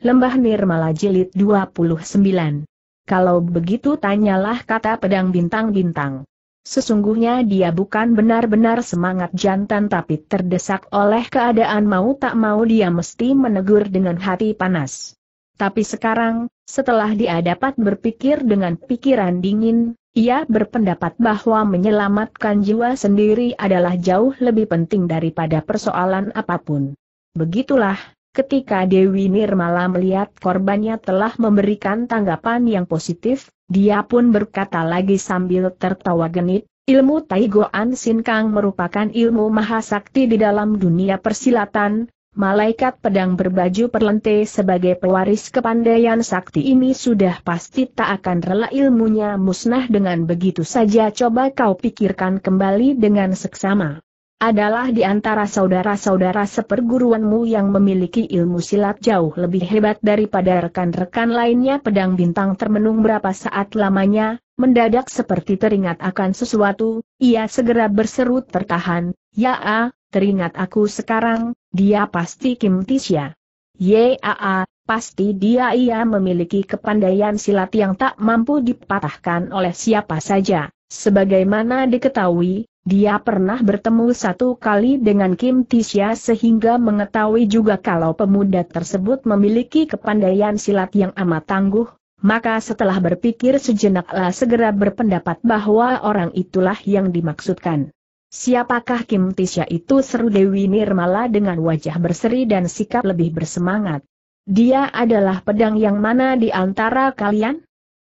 Lembah Nirmala Jilid 29. Kalau begitu tanyalah kata pedang bintang-bintang. Sesungguhnya dia bukan benar-benar semangat jantan tapi terdesak oleh keadaan mau tak mau dia mesti menegur dengan hati panas. Tapi sekarang, setelah dia dapat berpikir dengan pikiran dingin, ia berpendapat bahwa menyelamatkan jiwa sendiri adalah jauh lebih penting daripada persoalan apa pun. Begitulah, ketika Dewi Nirmala melihat korbannya telah memberikan tanggapan yang positif, dia pun berkata lagi sambil tertawa genit, ilmu Taigoan Sinkang merupakan ilmu mahasakti di dalam dunia persilatan, malaikat pedang berbaju perlente sebagai pewaris kepandaian sakti ini sudah pasti tak akan rela ilmunya musnah dengan begitu saja. Coba kau pikirkan kembali dengan seksama adalah di antara saudara-saudara seperguruanmu yang memiliki ilmu silat jauh lebih hebat daripada rekan-rekan lainnya. Pedang bintang termenung berapa saat lamanya, mendadak seperti teringat akan sesuatu, ia segera berseru tertahan, ya a, teringat aku sekarang, dia pasti Kim Tisya. Yaa, pasti dia. Ia memiliki kepandaian silat yang tak mampu dipatahkan oleh siapa saja, sebagaimana diketahui, dia pernah bertemu satu kali dengan Kim Tisha sehingga mengetahui juga kalau pemuda tersebut memiliki kepandaian silat yang amat tangguh, maka setelah berpikir sejenaklah segera berpendapat bahwa orang itulah yang dimaksudkan. Siapakah Kim Tisha itu seru Dewi Nirmala dengan wajah berseri dan sikap lebih bersemangat. Dia adalah pedang yang mana di antara kalian?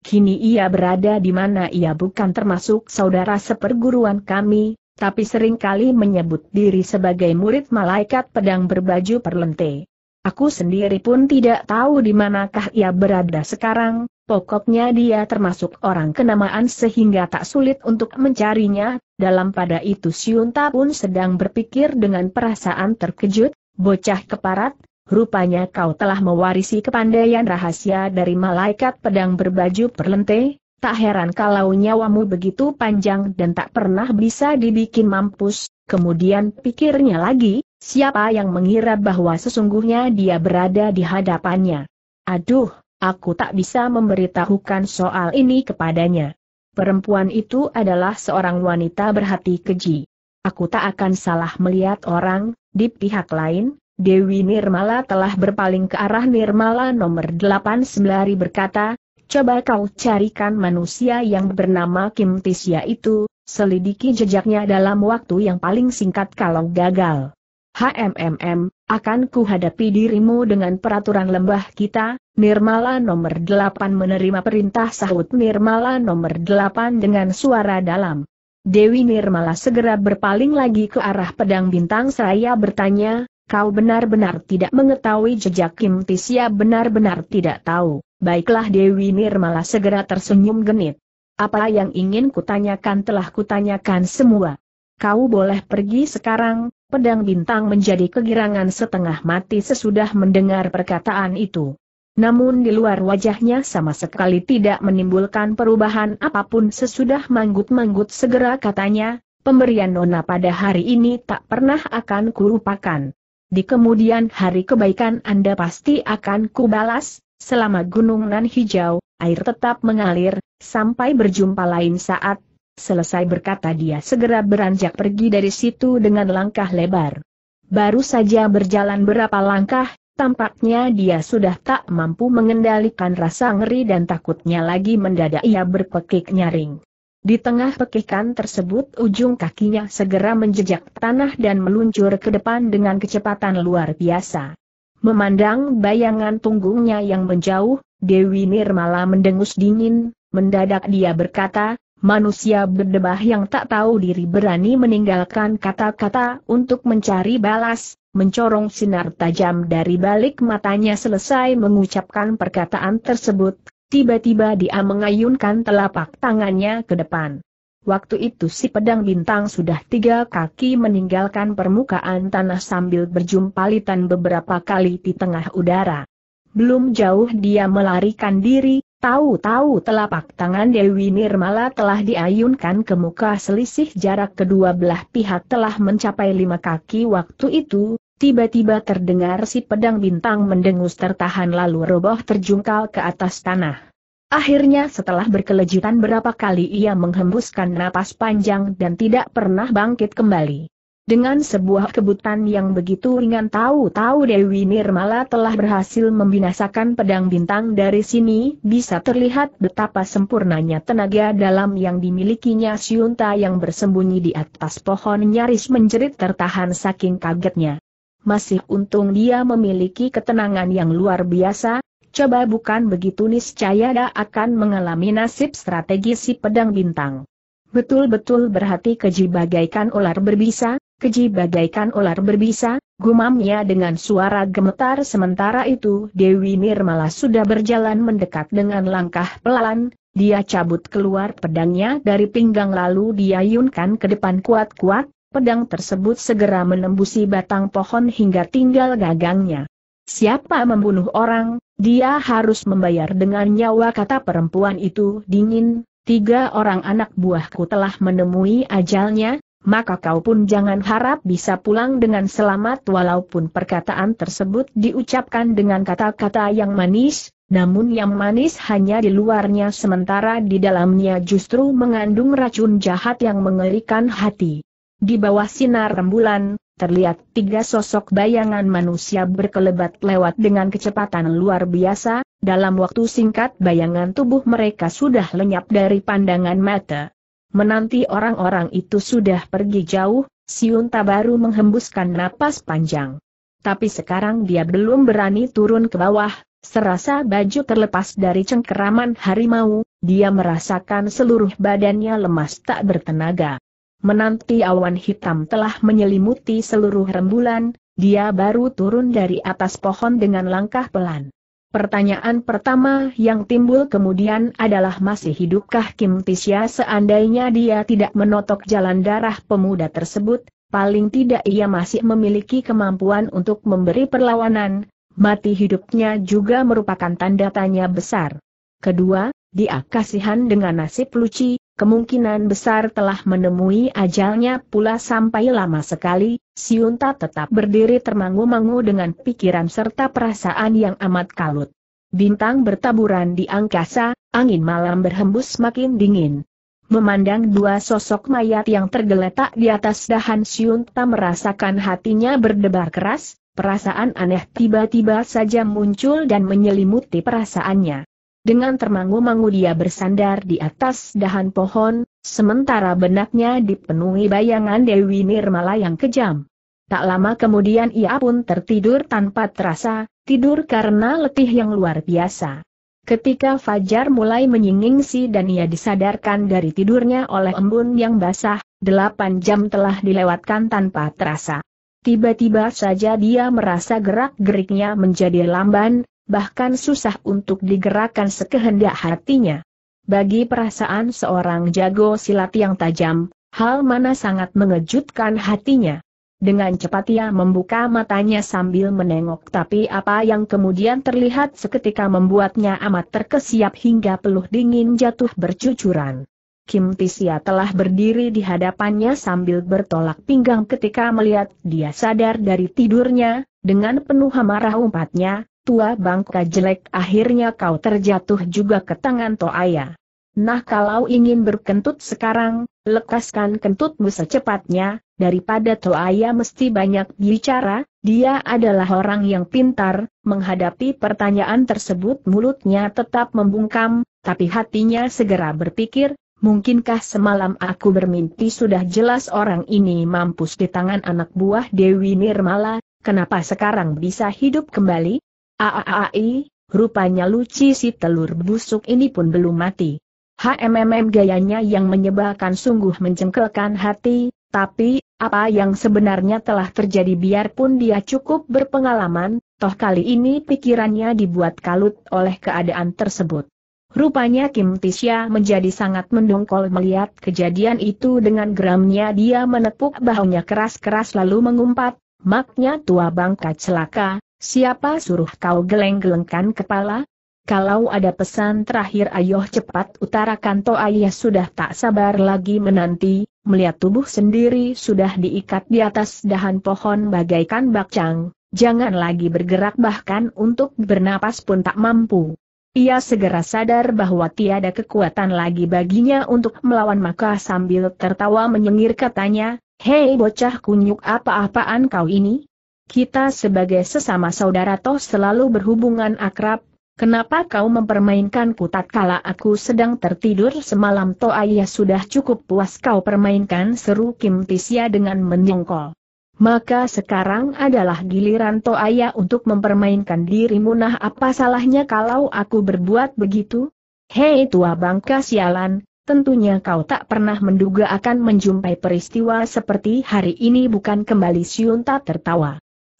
Kini ia berada di mana ia bukan termasuk saudara seperguruan kami, tapi sering kali menyebut diri sebagai murid malaikat pedang berbaju perlente. Aku sendiri pun tidak tahu di manakah ia berada sekarang, pokoknya dia termasuk orang kenamaan sehingga tak sulit untuk mencarinya, dalam pada itu Siunta pun sedang berpikir dengan perasaan terkejut, bocah keparat, Rupanya kau telah mewarisi kepandaian rahasia dari malaikat pedang berbaju perlente, tak heran kalau nyawamu begitu panjang dan tak pernah bisa dibikin mampus, kemudian pikirnya lagi, siapa yang mengira bahwa sesungguhnya dia berada di hadapannya. Aduh, aku tak bisa memberitahukan soal ini kepadanya. Perempuan itu adalah seorang wanita berhati keji. Aku tak akan salah melihat orang, di pihak lain, Dewi Nirmala telah berpaling ke arah Nirmala nomor 8 sembari berkata, coba kau carikan manusia yang bernama Kim Tisya itu, selidiki jejaknya dalam waktu yang paling singkat kalau gagal. HMMM, akan ku hadapi dirimu dengan peraturan lembah kita, Nirmala nomor 8 menerima perintah sahut Nirmala nomor 8 dengan suara dalam. Dewi Nirmala segera berpaling lagi ke arah pedang bintang saya bertanya, kau benar-benar tidak mengetahui jejak Kim Tisya benar-benar tidak tahu. Baiklah Dewi Nirmala segera tersenyum genit. Apa yang ingin kutanyakan telah kutanyakan semua. Kau boleh pergi sekarang, pedang bintang menjadi kegirangan setengah mati sesudah mendengar perkataan itu. Namun di luar wajahnya sama sekali tidak menimbulkan perubahan apa pun sesudah manggut-manggut segera katanya, pemberian nona pada hari ini tak pernah akan kurupakan. Di kemudian hari kebaikan Anda pasti akan kubalas, selama gunung nan hijau, air tetap mengalir, sampai berjumpa lain saat. Selesai berkata dia segera beranjak pergi dari situ dengan langkah lebar. Baru saja berjalan berapa langkah, tampaknya dia sudah tak mampu mengendalikan rasa ngeri dan takutnya lagi mendadak ia berpekik nyaring. Di tengah pekikan tersebut ujung kakinya segera menjejak tanah dan meluncur ke depan dengan kecepatan luar biasa. Memandang bayangan punggungnya yang menjauh, Dewi Nirmala mendengus dingin, mendadak dia berkata, manusia berdebah yang tak tahu diri berani meninggalkan kata-kata untuk mencari balas, mencorong sinar tajam dari balik matanya selesai mengucapkan perkataan tersebut, Tiba-tiba dia mengayunkan telapak tangannya ke depan. Waktu itu si pedang bintang sudah tiga kaki meninggalkan permukaan tanah sambil berjumpalitan beberapa kali di tengah udara. Belum jauh dia melarikan diri, tahu-tahu telapak tangan Dewi Nirmala telah diayunkan ke muka selisih jarak kedua belah pihak telah mencapai lima kaki waktu itu, Tiba-tiba terdengar si pedang bintang mendengus tertahan lalu roboh terjungkal ke atas tanah. Akhirnya setelah berkelejutan berapa kali ia menghembuskan napas panjang dan tidak pernah bangkit kembali. Dengan sebuah kebutan yang begitu ringan tahu-tahu Dewi Nirmala telah berhasil membinasakan pedang bintang dari sini bisa terlihat betapa sempurnanya tenaga dalam yang dimilikinya Siunta yang bersembunyi di atas pohon nyaris menjerit tertahan saking kagetnya. Masih untung dia memiliki ketenangan yang luar biasa, coba bukan begitu niscaya akan mengalami nasib strategi si pedang bintang. Betul-betul berhati keji bagaikan ular berbisa, keji bagaikan ular berbisa, gumamnya dengan suara gemetar sementara itu Dewi Nirmala sudah berjalan mendekat dengan langkah pelan, dia cabut keluar pedangnya dari pinggang lalu dia yunkan ke depan kuat-kuat, pedang tersebut segera menembusi batang pohon hingga tinggal gagangnya. Siapa membunuh orang, dia harus membayar dengan nyawa kata perempuan itu dingin, tiga orang anak buahku telah menemui ajalnya, maka kau pun jangan harap bisa pulang dengan selamat walaupun perkataan tersebut diucapkan dengan kata-kata yang manis, namun yang manis hanya di luarnya sementara di dalamnya justru mengandung racun jahat yang mengerikan hati. Di bawah sinar rembulan, terlihat tiga sosok bayangan manusia berkelebat lewat dengan kecepatan luar biasa, dalam waktu singkat bayangan tubuh mereka sudah lenyap dari pandangan mata. Menanti orang-orang itu sudah pergi jauh, Siunta baru menghembuskan napas panjang. Tapi sekarang dia belum berani turun ke bawah, serasa baju terlepas dari cengkeraman harimau, dia merasakan seluruh badannya lemas tak bertenaga. Menanti awan hitam telah menyelimuti seluruh rembulan, dia baru turun dari atas pohon dengan langkah pelan. Pertanyaan pertama yang timbul kemudian adalah masih hidupkah Kim Tisya seandainya dia tidak menotok jalan darah pemuda tersebut, paling tidak ia masih memiliki kemampuan untuk memberi perlawanan, mati hidupnya juga merupakan tanda tanya besar. Kedua, dia kasihan dengan nasib Luci, kemungkinan besar telah menemui ajalnya pula sampai lama sekali, Siunta tetap berdiri termangu-mangu dengan pikiran serta perasaan yang amat kalut. Bintang bertaburan di angkasa, angin malam berhembus makin dingin. Memandang dua sosok mayat yang tergeletak di atas dahan Siunta merasakan hatinya berdebar keras, perasaan aneh tiba-tiba saja muncul dan menyelimuti perasaannya. Dengan termangu-mangu dia bersandar di atas dahan pohon, sementara benaknya dipenuhi bayangan Dewi Nirmala yang kejam. Tak lama kemudian ia pun tertidur tanpa terasa, tidur karena letih yang luar biasa. Ketika Fajar mulai menyingsing dan ia disadarkan dari tidurnya oleh embun yang basah, delapan jam telah dilewatkan tanpa terasa. Tiba-tiba saja dia merasa gerak-geriknya menjadi lamban, bahkan susah untuk digerakkan sekehendak hatinya. Bagi perasaan seorang jago silat yang tajam, hal mana sangat mengejutkan hatinya. Dengan cepat ia membuka matanya sambil menengok tapi apa yang kemudian terlihat seketika membuatnya amat terkesiap hingga peluh dingin jatuh bercucuran. Kim Tisya telah berdiri di hadapannya sambil bertolak pinggang ketika melihat dia sadar dari tidurnya, dengan penuh amarah umpatnya, tua bangka jelek akhirnya kau terjatuh juga ke tangan Toaya. Nah kalau ingin berkentut sekarang, lekaskan kentutmu secepatnya, daripada Toaya mesti banyak bicara, dia adalah orang yang pintar, menghadapi pertanyaan tersebut mulutnya tetap membungkam, tapi hatinya segera berpikir, mungkinkah semalam aku bermimpi sudah jelas orang ini mampus di tangan anak buah Dewi Nirmala, kenapa sekarang bisa hidup kembali? Aaai, rupanya Luci si telur busuk ini pun belum mati. HMMM gayanya yang menyebalkan sungguh mencengkelkan hati, tapi, apa yang sebenarnya telah terjadi biarpun dia cukup berpengalaman, toh kali ini pikirannya dibuat kalut oleh keadaan tersebut. Rupanya Kim Tisya menjadi sangat mendongkol melihat kejadian itu dengan geramnya dia menepuk bahunya keras-keras lalu mengumpat, maknya tua bangka celaka, Siapa suruh kau geleng-gelengkan kepala? Kalau ada pesan terakhir ayo cepat utarakan To Ayah sudah tak sabar lagi menanti, melihat tubuh sendiri sudah diikat di atas dahan pohon bagaikan bakcang, jangan lagi bergerak bahkan untuk bernapas pun tak mampu. Ia segera sadar bahwa tiada kekuatan lagi baginya untuk melawan maka sambil tertawa menyengir katanya, Hei bocah kunyuk apa-apaan kau ini? Kita sebagai sesama saudara toh selalu berhubungan akrab, Kenapa kau mempermainkanku tatkala aku sedang tertidur semalam Toh ayah sudah cukup puas kau permainkan seru Kim Tisya dengan menyongkol. Maka sekarang adalah giliran Toaya untuk mempermainkan dirimu nah apa salahnya kalau aku berbuat begitu? Hei tua bangka sialan, tentunya kau tak pernah menduga akan menjumpai peristiwa seperti hari ini bukan kembali Siunta tertawa.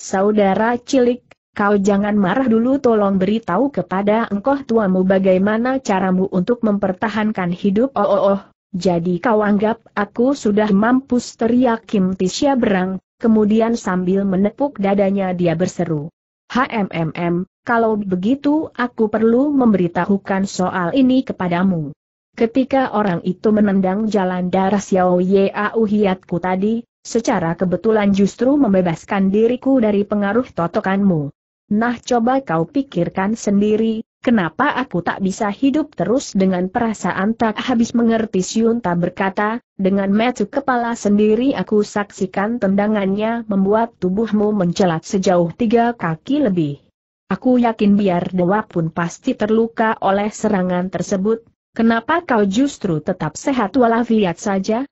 Saudara cilik, Kau jangan marah dulu tolong beritahu kepada engkau tuamu bagaimana caramu untuk mempertahankan hidup oh oh oh, jadi kau anggap aku sudah mampus teriak Kim Tisha berang, kemudian sambil menepuk dadanya dia berseru. HMMM, kalau begitu aku perlu memberitahukan soal ini kepadamu. Ketika orang itu menendang jalan darah Xiao Yau Hiatku tadi, secara kebetulan justru membebaskan diriku dari pengaruh totokanmu. Nah coba kau pikirkan sendiri, kenapa aku tak bisa hidup terus dengan perasaan tak habis mengerti Siunta berkata, dengan metu kepala sendiri aku saksikan tendangannya membuat tubuhmu mencelat sejauh tiga kaki lebih. Aku yakin biar dewa pun pasti terluka oleh serangan tersebut, kenapa kau justru tetap sehat walafiat saja?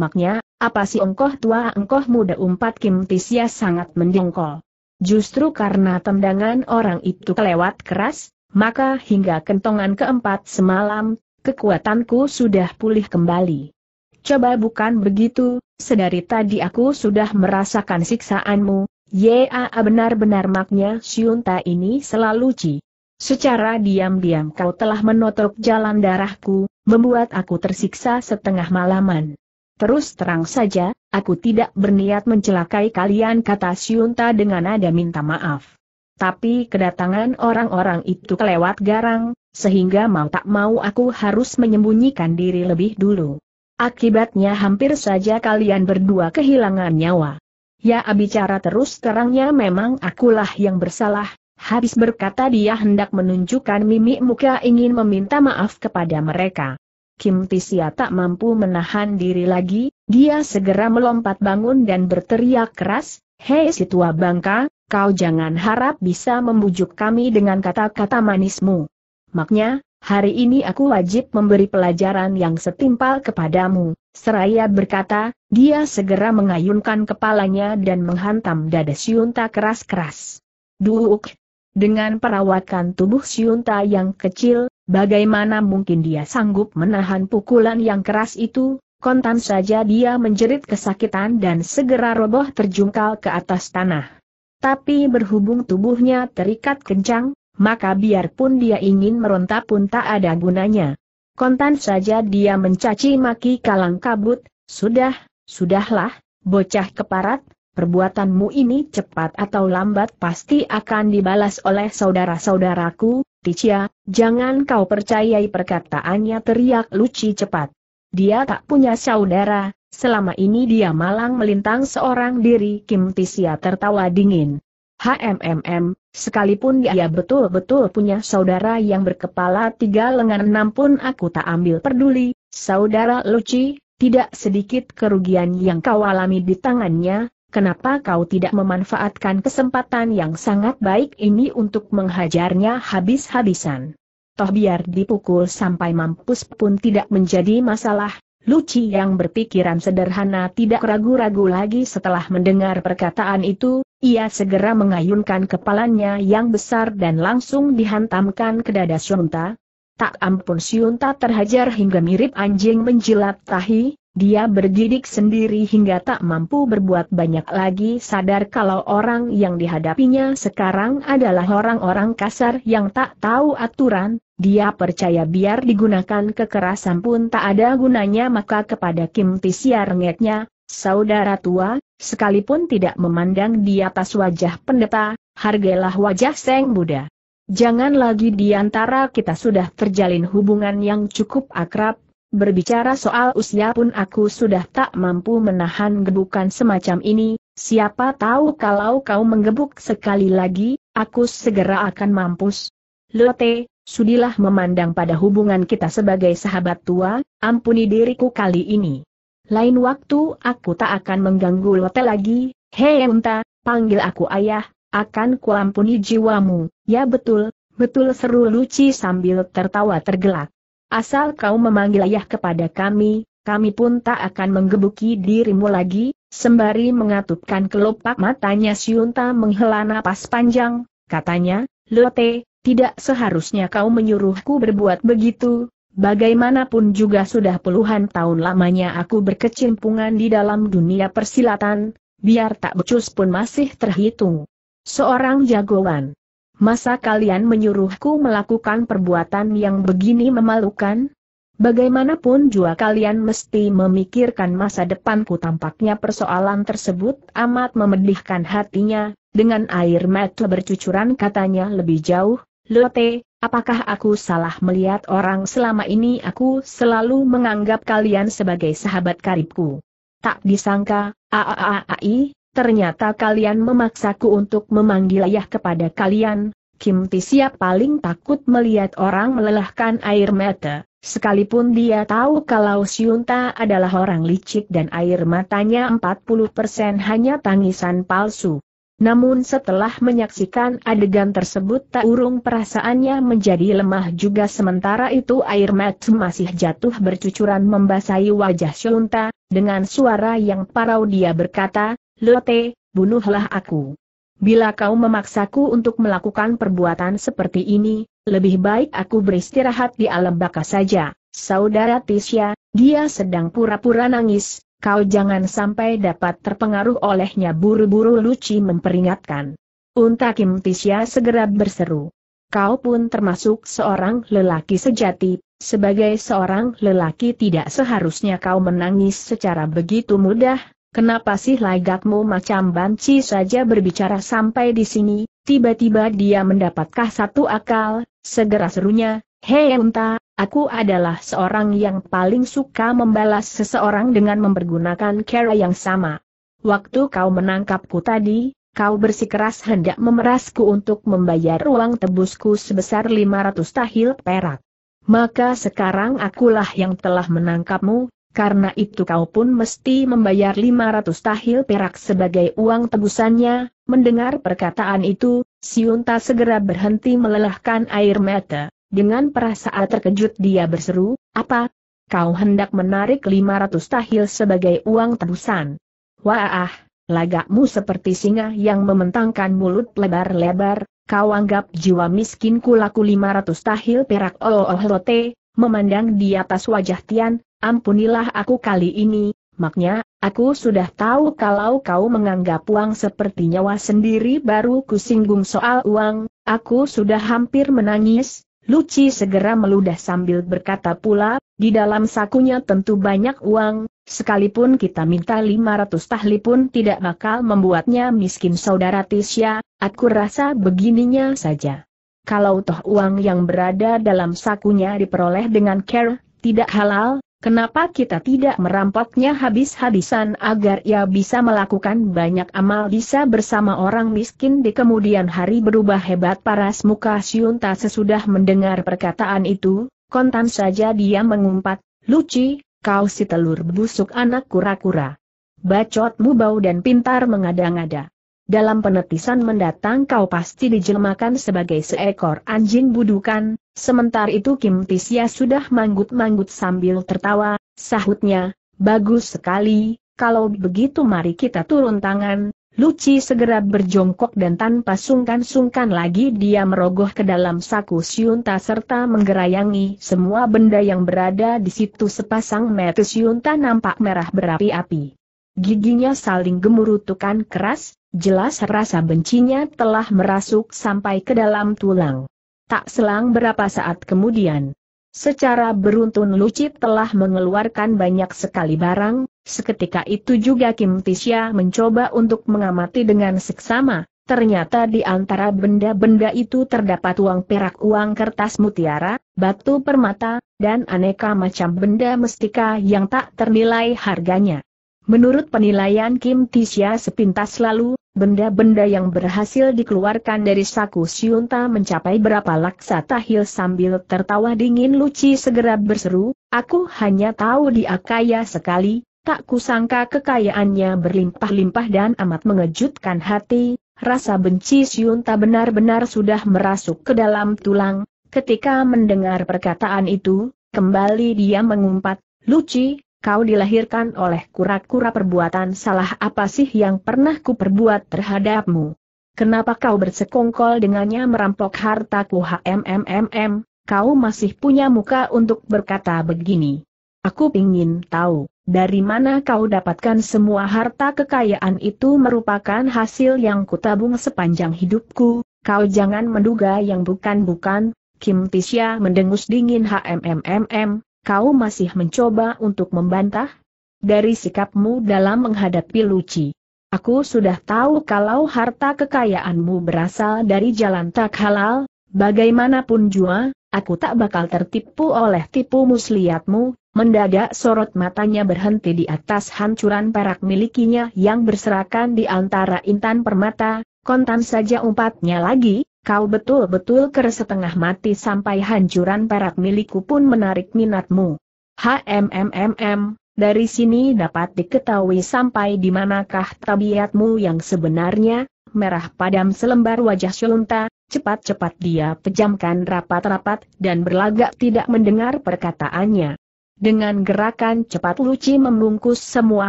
Maknya, apa si engkoh tua engkoh muda umpat Kim Tisya sangat mendengkol. Justru karena tendangan orang itu kelewat keras, maka hingga kentongan keempat semalam, kekuatanku sudah pulih kembali. Coba bukan begitu, sedari tadi aku sudah merasakan siksaanmu, ya benar-benar maknya Siunta ini selalu ci. Secara diam-diam kau telah menotok jalan darahku, membuat aku tersiksa setengah malaman. Terus terang saja, aku tidak berniat mencelakai kalian kata Siunta dengan nada minta maaf. Tapi kedatangan orang-orang itu kelewat garang, sehingga mau tak mau aku harus menyembunyikan diri lebih dulu. Akibatnya hampir saja kalian berdua kehilangan nyawa. Ya bicara terus terangnya memang akulah yang bersalah, habis berkata dia hendak menunjukkan mimik muka ingin meminta maaf kepada mereka. Kim Tisya tak mampu menahan diri lagi, dia segera melompat bangun dan berteriak keras, Hei si tua bangka, kau jangan harap bisa membujuk kami dengan kata-kata manismu. Maknya, hari ini aku wajib memberi pelajaran yang setimpal kepadamu. Seraya berkata, dia segera mengayunkan kepalanya dan menghantam dada Siunta keras-keras. Duuk! Dengan perawakan tubuh Siunta yang kecil, Bagaimana mungkin dia sanggup menahan pukulan yang keras itu, kontan saja dia menjerit kesakitan dan segera roboh terjungkal ke atas tanah. Tapi berhubung tubuhnya terikat kencang, maka biarpun dia ingin meronta pun tak ada gunanya. Kontan saja dia mencaci maki kalang kabut, sudah, sudahlah, bocah keparat, perbuatanmu ini cepat atau lambat pasti akan dibalas oleh saudara-saudaraku, Ticia, jangan kau percayai perkataannya teriak Luci cepat. Dia tak punya saudara, selama ini dia malang melintang seorang diri Kim Ticia tertawa dingin. HMMM, sekalipun dia betul-betul punya saudara yang berkepala tiga lengan enam pun aku tak ambil peduli, saudara Luci, tidak sedikit kerugian yang kau alami di tangannya, kenapa kau tidak memanfaatkan kesempatan yang sangat baik ini untuk menghajarnya habis-habisan? Toh biar dipukul sampai mampus pun tidak menjadi masalah, Luci yang berpikiran sederhana tidak ragu-ragu lagi setelah mendengar perkataan itu, ia segera mengayunkan kepalanya yang besar dan langsung dihantamkan ke dada Syunta. Tak ampun Syunta terhajar hingga mirip anjing menjilat tahi, dia bergidik sendiri hingga tak mampu berbuat banyak lagi. Sadar kalau orang yang dihadapinya sekarang adalah orang-orang kasar yang tak tahu aturan, dia percaya biar digunakan kekerasan pun tak ada gunanya. Maka kepada Kim Tisya rengeknya, saudara tua, sekalipun tidak memandang di atas wajah pendeta, hargailah wajah Seng Buddha. Jangan lagi di antara kita sudah terjalin hubungan yang cukup akrab, berbicara soal usia pun aku sudah tak mampu menahan gebukan semacam ini, siapa tahu kalau kau menggebuk sekali lagi, aku segera akan mampus. Lote, sudilah memandang pada hubungan kita sebagai sahabat tua, ampuni diriku kali ini. Lain waktu aku tak akan mengganggu Lote lagi, hei unta, panggil aku ayah, akan kuampuni jiwamu, ya betul, betul seru Luci sambil tertawa tergelak. Asal kau memanggil ayah kepada kami, kami pun tak akan menggebuki dirimu lagi, sembari mengatupkan kelopak matanya Siunta menghela napas panjang, katanya, Lote, tidak seharusnya kau menyuruhku berbuat begitu, Bagaimanapun juga sudah puluhan tahun lamanya aku berkecimpungan di dalam dunia persilatan, biar tak becus pun masih terhitung. Seorang jagoan. Masa kalian menyuruhku melakukan perbuatan yang begini memalukan? Bagaimanapun juga kalian mesti memikirkan masa depanku tampaknya persoalan tersebut amat memedihkan hatinya, dengan air mata bercucuran katanya lebih jauh, Lote, Apakah aku salah melihat orang selama ini aku selalu menganggap kalian sebagai sahabat karibku? Tak disangka, aaai, ternyata kalian memaksaku untuk memanggil ayah kepada kalian. Kim Tisya paling takut melihat orang melelahkan air mata, sekalipun dia tahu kalau Siunta adalah orang licik dan air matanya 40% hanya tangisan palsu. Namun setelah menyaksikan adegan tersebut tak urung perasaannya menjadi lemah juga sementara itu air mata masih jatuh bercucuran membasahi wajah Shunta, dengan suara yang parau dia berkata, Lote, bunuhlah aku. Bila kau memaksaku untuk melakukan perbuatan seperti ini, lebih baik aku beristirahat di alam baka saja. Saudara Tisya, dia sedang pura-pura nangis, kau jangan sampai dapat terpengaruh olehnya buru-buru Luci memperingatkan. Unta Kim Tisya segera berseru. Kau pun termasuk seorang lelaki sejati, sebagai seorang lelaki tidak seharusnya kau menangis secara begitu mudah, kenapa sih lagakmu macam banci saja berbicara sampai di sini, tiba-tiba dia mendapatkah satu akal, segera serunya, Hei Unta, Aku adalah seorang yang paling suka membalas seseorang dengan mempergunakan cara yang sama. Waktu kau menangkapku tadi, kau bersikeras hendak memerasku untuk membayar uang tebusku sebesar 500 tahil perak. Maka sekarang akulah yang telah menangkapmu, karena itu kau pun mesti membayar 500 tahil perak sebagai uang tebusannya. Mendengar perkataan itu, Siunta segera berhenti melelahkan air mata. Dengan perasaan terkejut dia berseru, apa? Kau hendak menarik 500 tahil sebagai uang tebusan. Wah, lagakmu seperti singa yang mementangkan mulut lebar-lebar, kau anggap jiwa miskinku laku 500 tahil perak oh oh lote, memandang di atas wajah Tian, ampunilah aku kali ini, maknya, aku sudah tahu kalau kau menganggap uang seperti nyawa sendiri baru kusinggung soal uang, aku sudah hampir menangis, Luci segera meludah sambil berkata pula, di dalam sakunya tentu banyak uang, sekalipun kita minta 500 tahli pun tidak bakal membuatnya miskin saudara Tisya, aku rasa begininya saja. Kalau toh uang yang berada dalam sakunya diperoleh dengan care, tidak halal, Kenapa kita tidak merampoknya habis-habisan agar ia bisa melakukan banyak amal bisa bersama orang miskin di kemudian hari berubah hebat paras muka Syunta sesudah mendengar perkataan itu, kontan saja dia mengumpat, Luci, kau si telur busuk anak kura-kura. Bacotmu bau dan pintar mengada-ngada. Dalam penetisan mendatang kau pasti dijelmakan sebagai seekor anjing budukan, sementara itu Kim Tisya sudah manggut-manggut sambil tertawa, sahutnya, bagus sekali, kalau begitu mari kita turun tangan, Luci segera berjongkok dan tanpa sungkan-sungkan lagi dia merogoh ke dalam saku Syunta serta menggerayangi semua benda yang berada di situ sepasang mata Syunta nampak merah berapi-api. Giginya saling gemurutukan keras, Jelas rasa bencinya telah merasuk sampai ke dalam tulang. Tak selang berapa saat kemudian, secara beruntun Lucit telah mengeluarkan banyak sekali barang, seketika itu juga Kim Tisya mencoba untuk mengamati dengan seksama, ternyata di antara benda-benda itu terdapat uang perak uang kertas mutiara, batu permata, dan aneka macam benda mestika yang tak ternilai harganya. Menurut penilaian Kim Tisha sepintas lalu, benda-benda yang berhasil dikeluarkan dari saku Siunta mencapai berapa laksa tahil sambil tertawa dingin Luci segera berseru, aku hanya tahu dia kaya sekali, tak kusangka kekayaannya berlimpah-limpah dan amat mengejutkan hati, rasa benci Siunta benar-benar sudah merasuk ke dalam tulang, ketika mendengar perkataan itu, kembali dia mengumpat, Luci, kau dilahirkan oleh kura-kura perbuatan salah apa sih yang pernah ku perbuat terhadapmu? Kenapa kau bersekongkol dengannya merampok hartaku HMMMM, kau masih punya muka untuk berkata begini. Aku ingin tahu, dari mana kau dapatkan semua harta kekayaan itu merupakan hasil yang kutabung sepanjang hidupku, kau jangan menduga yang bukan-bukan, Kim Tisha mendengus dingin HMMMM, kau masih mencoba untuk membantah? Dari sikapmu dalam menghadapi Luci. Aku sudah tahu kalau harta kekayaanmu berasal dari jalan tak halal, bagaimanapun jua, aku tak bakal tertipu oleh tipu muslihatmu, mendadak sorot matanya berhenti di atas hancuran perak milikinya yang berserakan di antara intan permata, kontan saja umpatnya lagi, Kau betul-betul setengah mati sampai hancuran perak milikku pun menarik minatmu. HMMMM, dari sini dapat diketahui sampai di manakah tabiatmu yang sebenarnya, merah padam selembar wajah Syunta, cepat-cepat dia pejamkan rapat-rapat dan berlagak tidak mendengar perkataannya. Dengan gerakan cepat Luci membungkus semua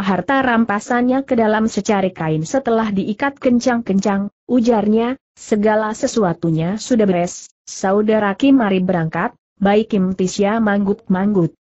harta rampasannya ke dalam secari kain setelah diikat kencang-kencang, ujarnya, segala sesuatunya sudah beres, saudara Kim mari berangkat, baik Kim Tisya manggut-manggut.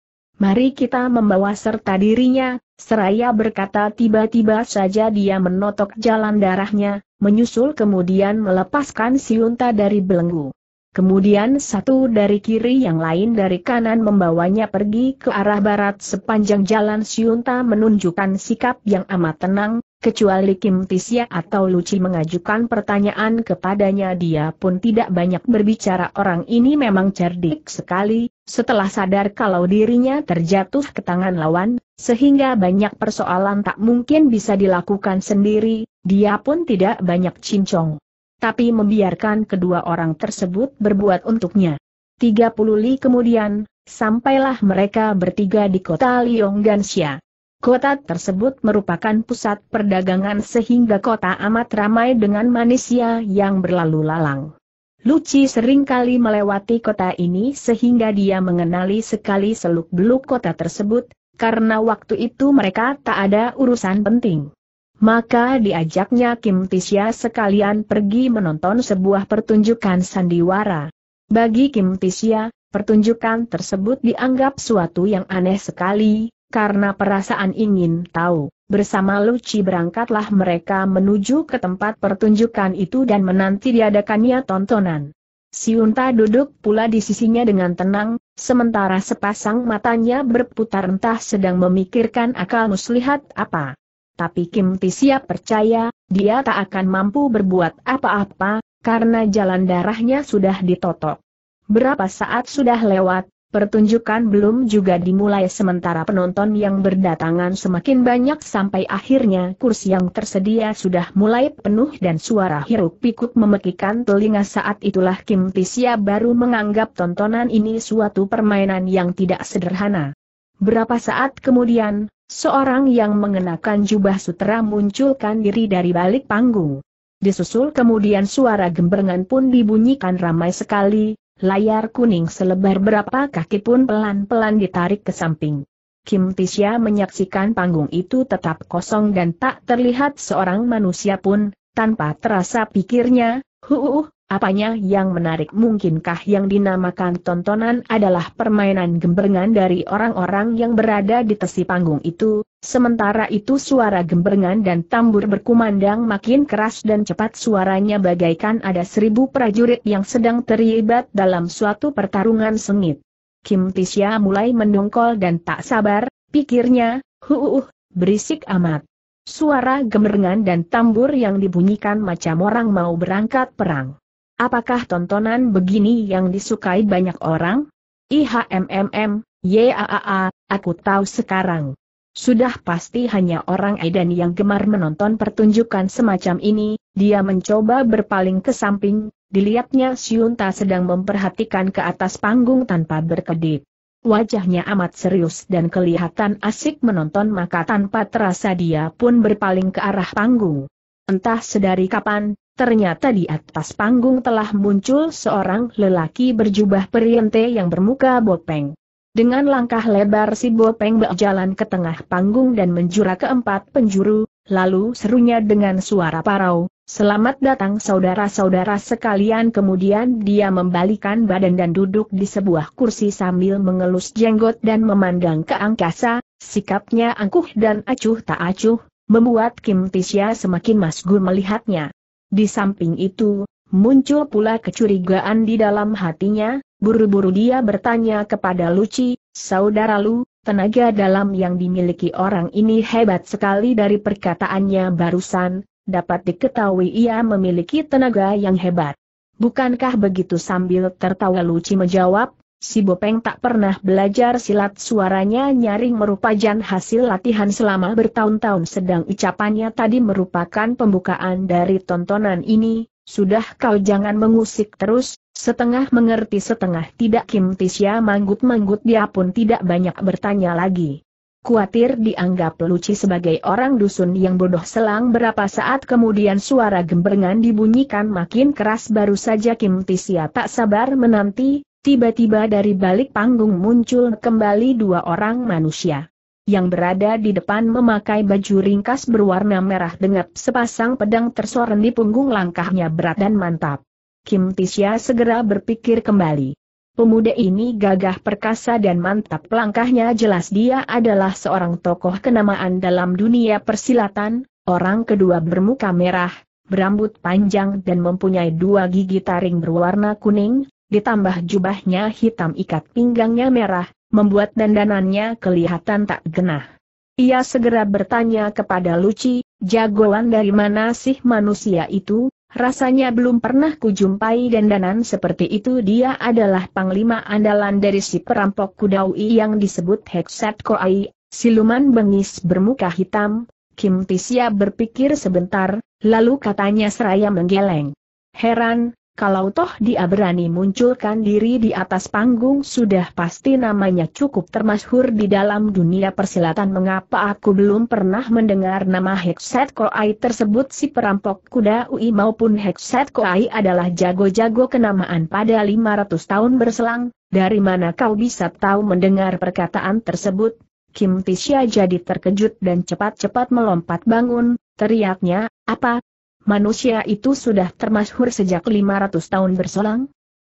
Mari kita membawa serta dirinya, seraya berkata tiba-tiba saja dia menotok jalan darahnya, menyusul kemudian melepaskan siunta dari belenggu. Kemudian satu dari kiri yang lain dari kanan membawanya pergi ke arah barat sepanjang jalan Siunta menunjukkan sikap yang amat tenang, kecuali Kim Tisya atau Luci mengajukan pertanyaan kepadanya. Dia pun tidak banyak berbicara. Orang ini memang cerdik sekali, setelah sadar kalau dirinya terjatuh ke tangan lawan, sehingga banyak persoalan tak mungkin bisa dilakukan sendiri, dia pun tidak banyak cincong tapi membiarkan kedua orang tersebut berbuat untuknya. Tiga puluh li kemudian, sampailah mereka bertiga di kota Liongganxia. Kota tersebut merupakan pusat perdagangan sehingga kota amat ramai dengan manusia yang berlalu lalang. Luci sering kali melewati kota ini sehingga dia mengenali sekali seluk-beluk kota tersebut, karena waktu itu mereka tak ada urusan penting. Maka diajaknya Kim Tisya sekalian pergi menonton sebuah pertunjukan sandiwara. Bagi Kim Tisya, pertunjukan tersebut dianggap suatu yang aneh sekali, karena perasaan ingin tahu. Bersama Luci berangkatlah mereka menuju ke tempat pertunjukan itu dan menanti diadakannya tontonan. Siunta duduk pula di sisinya dengan tenang, sementara sepasang matanya berputar entah sedang memikirkan akal muslihat apa tapi Kim Tisya percaya, dia tak akan mampu berbuat apa-apa, karena jalan darahnya sudah ditotok. Berapa saat sudah lewat, pertunjukan belum juga dimulai sementara penonton yang berdatangan semakin banyak sampai akhirnya kursi yang tersedia sudah mulai penuh dan suara hiruk pikuk memekikan telinga saat itulah Kim Tisya baru menganggap tontonan ini suatu permainan yang tidak sederhana. Berapa saat kemudian, Seorang yang mengenakan jubah sutera munculkan diri dari balik panggung. Disusul kemudian suara gembrengan pun dibunyikan ramai sekali, layar kuning selebar berapa kaki pun pelan-pelan ditarik ke samping. Kim Tisya menyaksikan panggung itu tetap kosong dan tak terlihat seorang manusia pun, tanpa terasa pikirnya, huh, Apanya yang menarik mungkinkah yang dinamakan tontonan adalah permainan gembrengan dari orang-orang yang berada di tesi panggung itu, sementara itu suara gembrengan dan tambur berkumandang makin keras dan cepat suaranya bagaikan ada seribu prajurit yang sedang terlibat dalam suatu pertarungan sengit. Kim Tisya mulai mendongkol dan tak sabar, pikirnya, huh, berisik amat. Suara gembrengan dan tambur yang dibunyikan macam orang mau berangkat perang. Apakah tontonan begini yang disukai banyak orang? IHMMM, YAAA, aku tahu sekarang. Sudah pasti hanya orang Edan yang gemar menonton pertunjukan semacam ini, dia mencoba berpaling ke samping, dilihatnya Siunta sedang memperhatikan ke atas panggung tanpa berkedip. Wajahnya amat serius dan kelihatan asik menonton maka tanpa terasa dia pun berpaling ke arah panggung. Entah sedari kapan, ternyata di atas panggung telah muncul seorang lelaki berjubah periente yang bermuka bopeng. Dengan langkah lebar si bopeng berjalan ke tengah panggung dan menjura ke empat penjuru, lalu serunya dengan suara parau, Selamat datang saudara-saudara sekalian kemudian dia membalikan badan dan duduk di sebuah kursi sambil mengelus jenggot dan memandang ke angkasa, sikapnya angkuh dan acuh tak acuh, membuat Kim Tisya semakin masgul melihatnya. Di samping itu, muncul pula kecurigaan di dalam hatinya, buru-buru dia bertanya kepada Luci, saudara Lu, tenaga dalam yang dimiliki orang ini hebat sekali dari perkataannya barusan, dapat diketahui ia memiliki tenaga yang hebat. Bukankah begitu sambil tertawa Luci menjawab, si Bopeng tak pernah belajar silat suaranya nyaring merupakan hasil latihan selama bertahun-tahun sedang ucapannya tadi merupakan pembukaan dari tontonan ini, sudah kau jangan mengusik terus, setengah mengerti setengah tidak. Kim Tisya manggut-manggut dia pun tidak banyak bertanya lagi. Kuatir dianggap Luci sebagai orang dusun yang bodoh selang. Berapa saat kemudian suara gembrengan dibunyikan? Makin keras baru saja Kim Tisya tak sabar menanti, tiba-tiba dari balik panggung muncul kembali dua orang manusia yang berada di depan memakai baju ringkas berwarna merah dengan sepasang pedang tersoren di punggung langkahnya berat dan mantap. Kim Tisya segera berpikir kembali. Pemuda ini gagah perkasa dan mantap langkahnya jelas dia adalah seorang tokoh kenamaan dalam dunia persilatan, orang kedua bermuka merah, berambut panjang dan mempunyai dua gigi taring berwarna kuning, ditambah jubahnya hitam ikat pinggangnya merah, membuat dandanannya kelihatan tak genah. Ia segera bertanya kepada Luci, jagoan dari mana sih manusia itu, rasanya belum pernah kujumpai dandanan seperti itu dia adalah panglima andalan dari si perampok kudawi yang disebut Hekset Koai, siluman bengis bermuka hitam, Kim Tisya berpikir sebentar, lalu katanya seraya menggeleng. Heran, kalau toh dia berani munculkan diri di atas panggung sudah pasti namanya cukup termasyhur di dalam dunia persilatan. Mengapa aku belum pernah mendengar nama Hekset Koai tersebut? Si perampok kuda UI maupun Hekset Koai adalah jago-jago kenamaan pada 500 tahun berselang, dari mana kau bisa tahu mendengar perkataan tersebut? Kim Tisha jadi terkejut dan cepat-cepat melompat bangun, teriaknya, apa, manusia itu sudah termasyhur sejak 500 tahun berselang?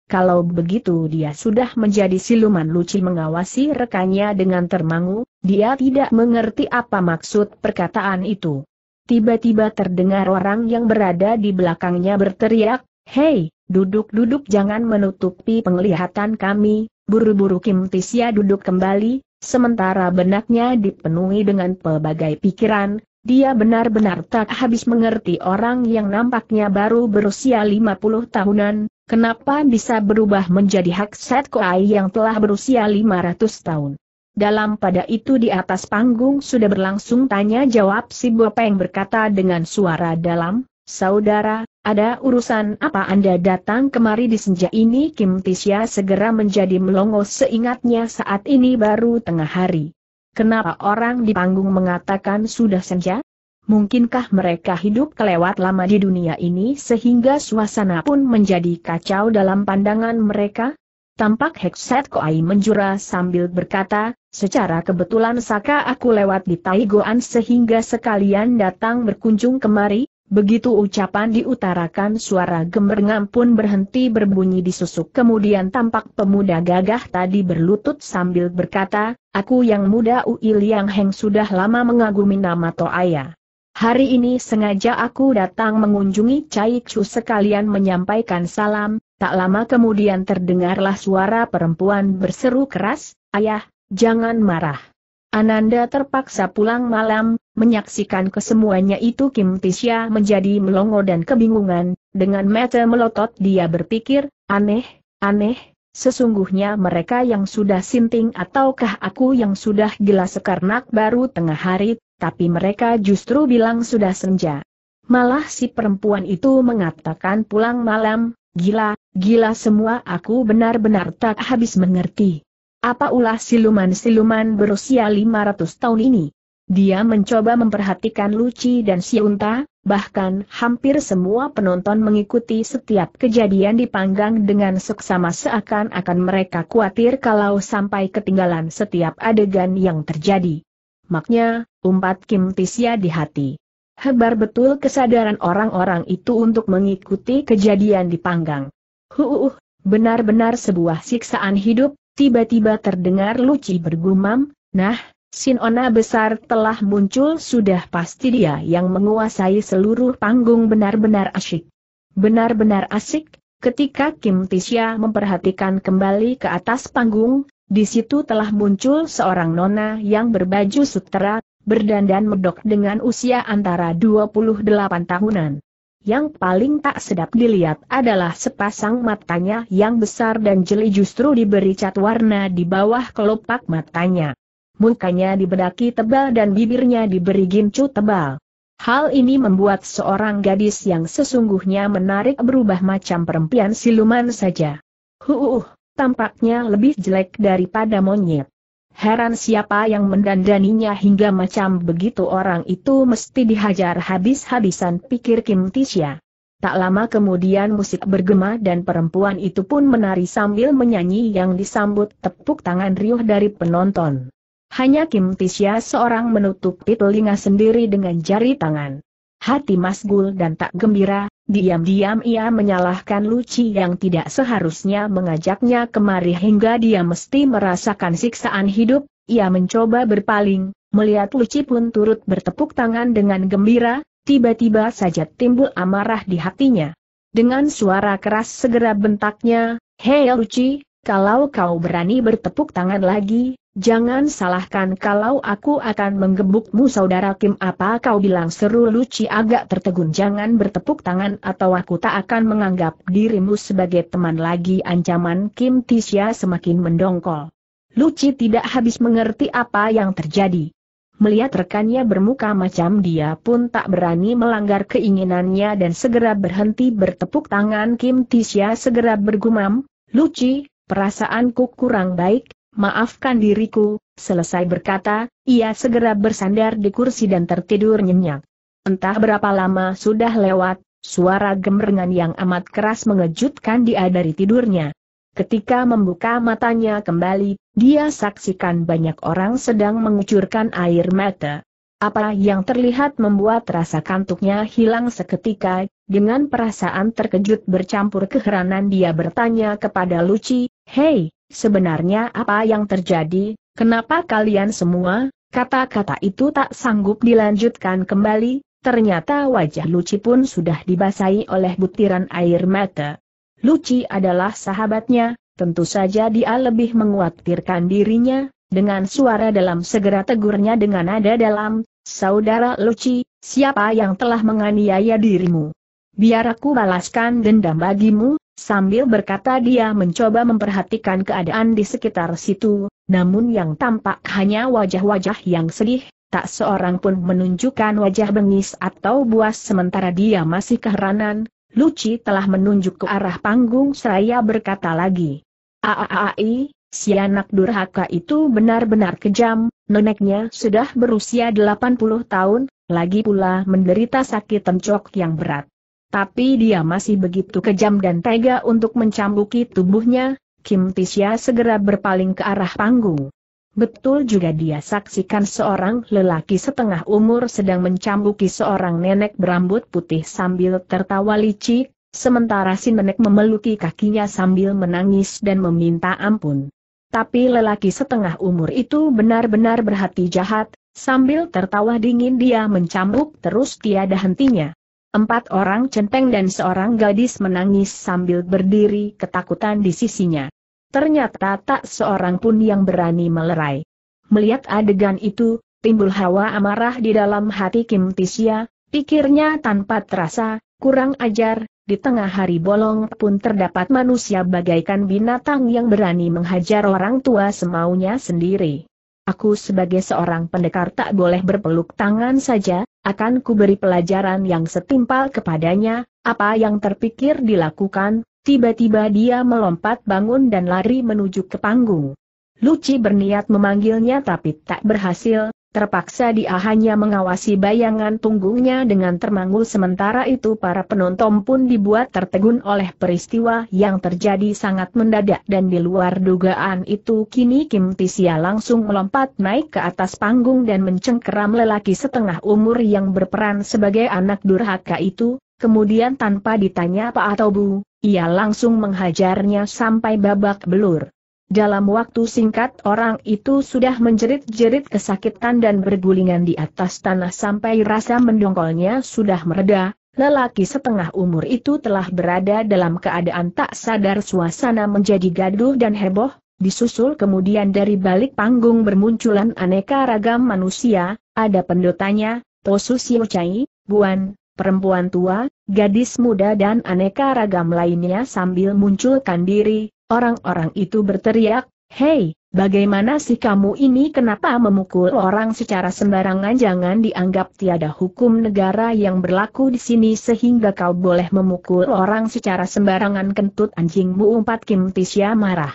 Kalau begitu dia sudah menjadi siluman luci mengawasi rekannya dengan termangu, dia tidak mengerti apa maksud perkataan itu. Tiba-tiba terdengar orang yang berada di belakangnya berteriak, Hei, duduk-duduk jangan menutupi penglihatan kami, buru-buru Kim Tisya duduk kembali, sementara benaknya dipenuhi dengan pelbagai pikiran, dia benar-benar tak habis mengerti orang yang nampaknya baru berusia 50 tahunan, kenapa bisa berubah menjadi hak Set Koai yang telah berusia 500 tahun. Dalam pada itu di atas panggung sudah berlangsung tanya jawab si Bopeng berkata dengan suara dalam, Saudara, ada urusan apa Anda datang kemari di senja ini Kim Tisya segera menjadi melongo seingatnya saat ini baru tengah hari. Kenapa orang di panggung mengatakan sudah senja? Mungkinkah mereka hidup kelewat lama di dunia ini sehingga suasana pun menjadi kacau dalam pandangan mereka? Tampak Hekset Koai menjura sambil berkata, secara kebetulan Saka aku lewat di Taigoan sehingga sekalian datang berkunjung kemari, Begitu ucapan diutarakan suara gemerngam pun berhenti berbunyi di susuk kemudian tampak pemuda gagah tadi berlutut sambil berkata, aku yang muda Ui Liang Heng sudah lama mengagumi nama Toaya. Hari ini sengaja aku datang mengunjungi Cai Chu sekalian menyampaikan salam, tak lama kemudian terdengarlah suara perempuan berseru keras, ayah, jangan marah. Ananda terpaksa pulang malam, menyaksikan kesemuanya itu Kim Tisya menjadi melongo dan kebingungan, dengan mata melotot dia berpikir, aneh, aneh, Sesungguhnya mereka yang sudah sinting ataukah aku yang sudah gila sekarnak baru tengah hari, tapi mereka justru bilang sudah senja. Malah si perempuan itu mengatakan pulang malam, gila, gila semua aku benar-benar tak habis mengerti. Apa ulah siluman-siluman berusia 500 tahun ini? Dia mencoba memperhatikan Luci dan Siunta, bahkan hampir semua penonton mengikuti setiap kejadian di panggang dengan seksama seakan-akan mereka khawatir kalau sampai ketinggalan setiap adegan yang terjadi. Maknya, umpat Kim Tisya di hati. Hebar betul kesadaran orang-orang itu untuk mengikuti kejadian di panggang. Huuh, benar-benar sebuah siksaan hidup, tiba-tiba terdengar Luci bergumam, nah, Sinona besar telah muncul sudah pasti dia yang menguasai seluruh panggung benar-benar asyik. Benar-benar asik, ketika Kim Tisya memperhatikan kembali ke atas panggung, di situ telah muncul seorang nona yang berbaju sutera, berdandan medok dengan usia antara 28 tahunan. Yang paling tak sedap dilihat adalah sepasang matanya yang besar dan jeli justru diberi cat warna di bawah kelopak matanya mukanya dibedaki tebal dan bibirnya diberi gincu tebal. Hal ini membuat seorang gadis yang sesungguhnya menarik berubah macam perempuan siluman saja. Huuh, tampaknya lebih jelek daripada monyet. Heran siapa yang mendandaninya hingga macam begitu orang itu mesti dihajar habis-habisan pikir Kim Tisha. Tak lama kemudian musik bergema dan perempuan itu pun menari sambil menyanyi yang disambut tepuk tangan riuh dari penonton. Hanya Kim Tisya seorang menutupi telinga sendiri dengan jari tangan. Hati masgul dan tak gembira, diam-diam ia menyalahkan Luci yang tidak seharusnya mengajaknya kemari hingga dia mesti merasakan siksaan hidup, ia mencoba berpaling, melihat Luci pun turut bertepuk tangan dengan gembira, tiba-tiba saja timbul amarah di hatinya. Dengan suara keras segera bentaknya, Hei Luci, kalau kau berani bertepuk tangan lagi, Jangan salahkan kalau aku akan menggebukmu saudara Kim. Apa kau bilang? Seru Luci. Agak tertegun. Jangan bertepuk tangan atau aku tak akan menganggap dirimu sebagai teman lagi. Ancaman Kim Tisya semakin mendongkol. Luci tidak habis mengerti apa yang terjadi. Melihat rekannya bermuka macam dia pun tak berani melanggar keinginannya dan segera berhenti bertepuk tangan. Kim Tisya segera bergumam, Luci, perasaanku kurang baik, maafkan diriku, selesai berkata, ia segera bersandar di kursi dan tertidur nyenyak. Entah berapa lama sudah lewat, suara gemerengan yang amat keras mengejutkan dia dari tidurnya. Ketika membuka matanya kembali, dia saksikan banyak orang sedang mengucurkan air mata. Apa yang terlihat membuat rasa kantuknya hilang seketika, dengan perasaan terkejut bercampur keheranan dia bertanya kepada Luci, Hei, Sebenarnya apa yang terjadi, kenapa kalian semua, kata-kata itu tak sanggup dilanjutkan kembali, ternyata wajah Luci pun sudah dibasahi oleh butiran air mata. Luci adalah sahabatnya, tentu saja dia lebih menguatirkan dirinya, dengan suara dalam segera tegurnya dengan nada dalam, Saudara Luci, siapa yang telah menganiaya dirimu? Biar aku balaskan dendam bagimu, Sambil berkata dia mencoba memperhatikan keadaan di sekitar situ, namun yang tampak hanya wajah-wajah yang sedih, tak seorang pun menunjukkan wajah bengis atau buas sementara dia masih keheranan, Luci telah menunjuk ke arah panggung seraya berkata lagi. Aaai, si anak durhaka itu benar-benar kejam, noneknya sudah berusia 80 tahun, lagi pula menderita sakit tencok yang berat. Tapi dia masih begitu kejam dan tega untuk mencambuki tubuhnya, Kim Tisya segera berpaling ke arah panggung. Betul juga dia saksikan seorang lelaki setengah umur sedang mencambuki seorang nenek berambut putih sambil tertawa licik, sementara si nenek memeluki kakinya sambil menangis dan meminta ampun. Tapi lelaki setengah umur itu benar-benar berhati jahat, sambil tertawa dingin dia mencambuk terus tiada hentinya. Empat orang centeng dan seorang gadis menangis sambil berdiri ketakutan di sisinya. Ternyata tak seorang pun yang berani melerai. Melihat adegan itu, timbul hawa amarah di dalam hati Kim Tisya, pikirnya tanpa terasa, kurang ajar, di tengah hari bolong pun terdapat manusia bagaikan binatang yang berani menghajar orang tua semaunya sendiri. Aku sebagai seorang pendekar tak boleh berpeluk tangan saja, akan kuberi pelajaran yang setimpal kepadanya, apa yang terpikir dilakukan, tiba-tiba dia melompat bangun dan lari menuju ke panggung. Luci berniat memanggilnya tapi tak berhasil, terpaksa dia hanya mengawasi bayangan punggungnya dengan termanggul sementara itu para penonton pun dibuat tertegun oleh peristiwa yang terjadi sangat mendadak dan di luar dugaan itu kini Kim Tisia langsung melompat naik ke atas panggung dan mencengkeram lelaki setengah umur yang berperan sebagai anak durhaka itu, kemudian tanpa ditanya apa atau bu, ia langsung menghajarnya sampai babak belur. Dalam waktu singkat orang itu sudah menjerit-jerit kesakitan dan bergulingan di atas tanah sampai rasa mendongkolnya sudah mereda, lelaki setengah umur itu telah berada dalam keadaan tak sadar suasana menjadi gaduh dan heboh, disusul kemudian dari balik panggung bermunculan aneka ragam manusia, ada pendotanya, Tosu Chai, Buan, perempuan tua, gadis muda dan aneka ragam lainnya sambil munculkan diri, Orang-orang itu berteriak, Hei, bagaimana sih kamu ini kenapa memukul orang secara sembarangan jangan dianggap tiada hukum negara yang berlaku di sini sehingga kau boleh memukul orang secara sembarangan kentut anjingmu umpat Kim Tisya marah.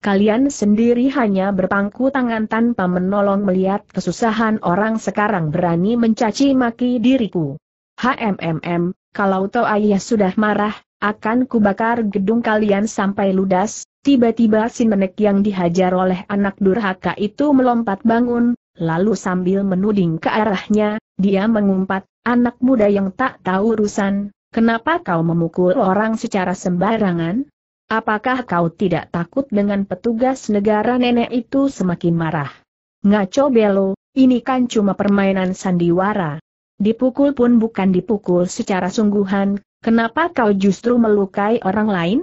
Kalian sendiri hanya berpangku tangan tanpa menolong melihat kesusahan orang sekarang berani mencaci maki diriku. HMMM, kalau toh ayah sudah marah, akan kubakar gedung kalian sampai ludas, tiba-tiba si menek yang dihajar oleh anak durhaka itu melompat bangun, lalu sambil menuding ke arahnya, dia mengumpat, anak muda yang tak tahu urusan, kenapa kau memukul orang secara sembarangan? Apakah kau tidak takut dengan petugas negara nenek itu semakin marah? Ngaco belo, ini kan cuma permainan sandiwara. Dipukul pun bukan dipukul secara sungguhan, Kenapa kau justru melukai orang lain?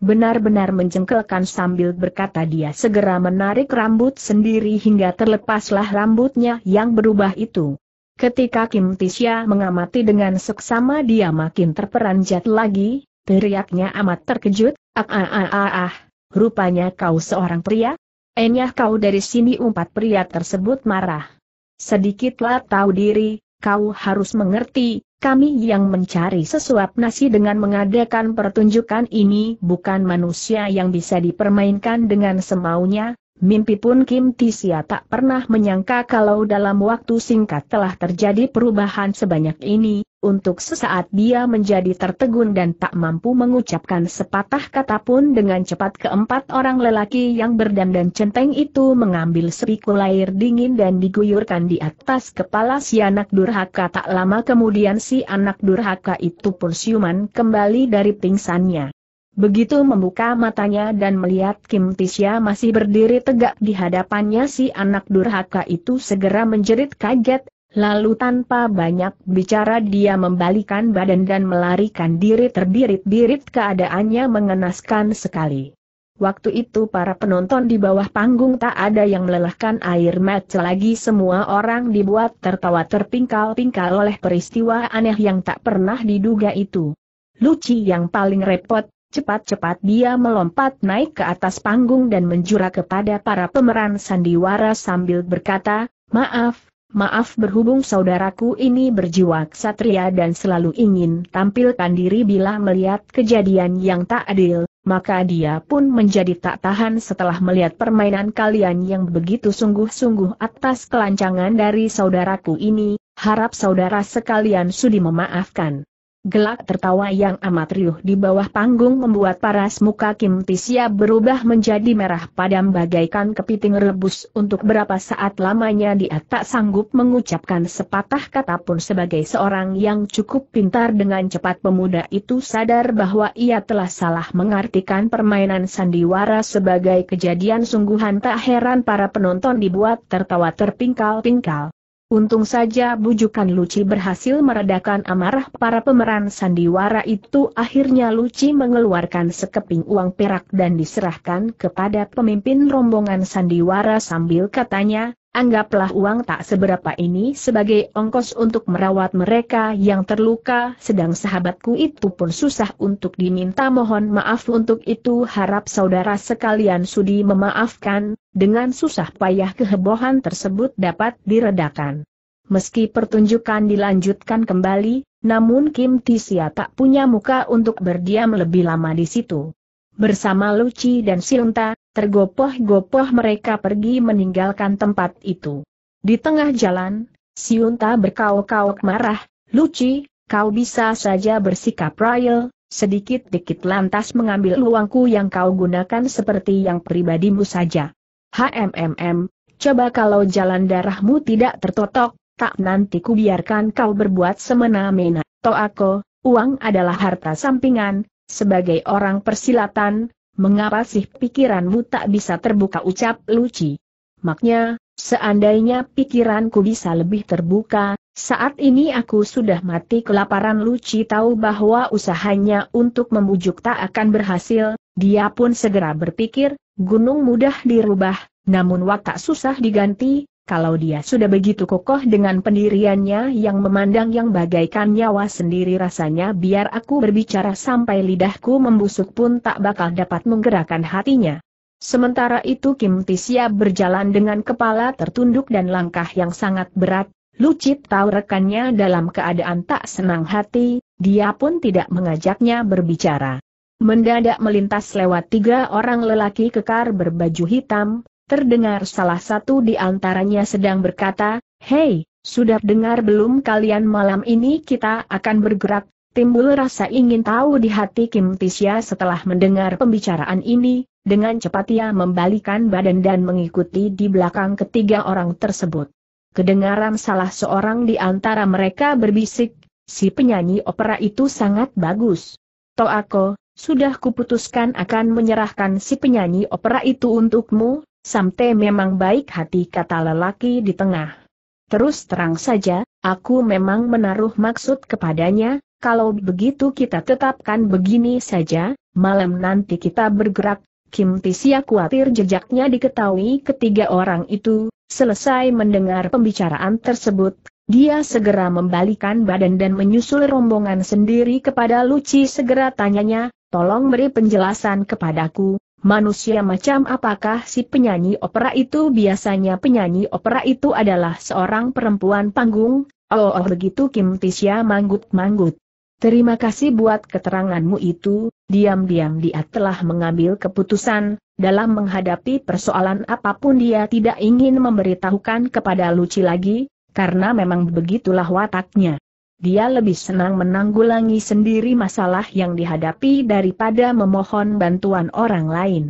Benar-benar menjengkelkan sambil berkata dia segera menarik rambut sendiri hingga terlepaslah rambutnya yang berubah itu. Ketika Kim Tisya mengamati dengan seksama dia makin terperanjat lagi, teriaknya amat terkejut, ah ah ah ah ah, rupanya kau seorang pria? Enyah kau dari sini umpat pria tersebut marah. Sedikitlah tahu diri, kau harus mengerti, kami yang mencari sesuap nasi dengan mengadakan pertunjukan ini bukan manusia yang bisa dipermainkan dengan semaunya, mimpi pun Kim Tisia tak pernah menyangka kalau dalam waktu singkat telah terjadi perubahan sebanyak ini, untuk sesaat dia menjadi tertegun dan tak mampu mengucapkan sepatah kata pun dengan cepat keempat orang lelaki yang berdandan centeng itu mengambil sepikul air dingin dan diguyurkan di atas kepala si anak durhaka tak lama kemudian si anak durhaka itu pun siuman kembali dari pingsannya. Begitu membuka matanya dan melihat Kim Tisya masih berdiri tegak di hadapannya si anak durhaka itu segera menjerit kaget, Lalu tanpa banyak bicara dia membalikan badan dan melarikan diri terbirit-birit keadaannya mengenaskan sekali. Waktu itu para penonton di bawah panggung tak ada yang melelahkan air mata lagi semua orang dibuat tertawa terpingkal-pingkal oleh peristiwa aneh yang tak pernah diduga itu. Luci yang paling repot, cepat-cepat dia melompat naik ke atas panggung dan menjura kepada para pemeran sandiwara sambil berkata, Maaf, Maaf berhubung saudaraku ini berjiwa ksatria dan selalu ingin tampilkan diri bila melihat kejadian yang tak adil, maka dia pun menjadi tak tahan setelah melihat permainan kalian yang begitu sungguh-sungguh atas kelancangan dari saudaraku ini, harap saudara sekalian sudi memaafkan. Gelak tertawa yang amat riuh di bawah panggung membuat paras muka Kim Tisya berubah menjadi merah padam bagaikan kepiting rebus untuk berapa saat lamanya dia tak sanggup mengucapkan sepatah kata pun sebagai seorang yang cukup pintar dengan cepat pemuda itu sadar bahwa ia telah salah mengartikan permainan sandiwara sebagai kejadian sungguhan tak heran para penonton dibuat tertawa terpingkal-pingkal. Untung saja bujukan Luci berhasil meredakan amarah para pemeran sandiwara itu. Akhirnya Luci mengeluarkan sekeping uang perak dan diserahkan kepada pemimpin rombongan sandiwara sambil katanya, Anggaplah uang tak seberapa ini sebagai ongkos untuk merawat mereka yang terluka, sedang sahabatku itu pun susah untuk diminta mohon maaf untuk itu harap saudara sekalian sudi memaafkan, dengan susah payah kehebohan tersebut dapat diredakan. Meski pertunjukan dilanjutkan kembali, namun Kim Tisia tak punya muka untuk berdiam lebih lama di situ. Bersama Luci dan Siunta, Tergopoh-gopoh mereka pergi meninggalkan tempat itu. Di tengah jalan, Siunta berkauk-kauk marah, Luci, kau bisa saja bersikap royal, sedikit-dikit lantas mengambil uangku yang kau gunakan seperti yang pribadimu saja. HMMM, coba kalau jalan darahmu tidak tertotok, tak nanti ku biarkan kau berbuat semena-mena. Toako, uang adalah harta sampingan, sebagai orang persilatan, Mengapa sih pikiranmu tak bisa terbuka? Ucap Luci? Maknya, seandainya pikiranku bisa lebih terbuka, saat ini aku sudah mati. Kelaparan Luci tahu bahwa usahanya untuk membujuk tak akan berhasil, dia pun segera berpikir, gunung mudah dirubah, namun watak susah diganti, kalau dia sudah begitu kokoh dengan pendiriannya yang memandang yang bagaikan nyawa sendiri rasanya biar aku berbicara sampai lidahku membusuk pun tak bakal dapat menggerakkan hatinya. Sementara itu Kim Tisya berjalan dengan kepala tertunduk dan langkah yang sangat berat, Lucit tahu rekannya dalam keadaan tak senang hati, dia pun tidak mengajaknya berbicara. Mendadak melintas lewat tiga orang lelaki kekar berbaju hitam, Terdengar salah satu di antaranya sedang berkata, Hei, sudah dengar belum kalian malam ini kita akan bergerak? Timbul rasa ingin tahu di hati Kim Tisya setelah mendengar pembicaraan ini, dengan cepat ia membalikan badan dan mengikuti di belakang ketiga orang tersebut. Kedengaran salah seorang di antara mereka berbisik, si penyanyi opera itu sangat bagus. Toako, sudah kuputuskan akan menyerahkan si penyanyi opera itu untukmu, Samte memang baik hati kata lelaki di tengah. Terus terang saja, aku memang menaruh maksud kepadanya, kalau begitu kita tetapkan begini saja, malam nanti kita bergerak, Kim Tisia khawatir jejaknya diketahui ketiga orang itu, selesai mendengar pembicaraan tersebut, dia segera membalikan badan dan menyusul rombongan sendiri kepada Luci segera tanyanya, tolong beri penjelasan kepadaku, manusia macam apakah si penyanyi opera itu? Biasanya penyanyi opera itu adalah seorang perempuan panggung, oh, oh begitu Kim Tisya manggut-manggut. Terima kasih buat keteranganmu itu, diam-diam dia telah mengambil keputusan, dalam menghadapi persoalan apa pun dia tidak ingin memberitahukan kepada Luci lagi, karena memang begitulah wataknya dia lebih senang menanggulangi sendiri masalah yang dihadapi daripada memohon bantuan orang lain.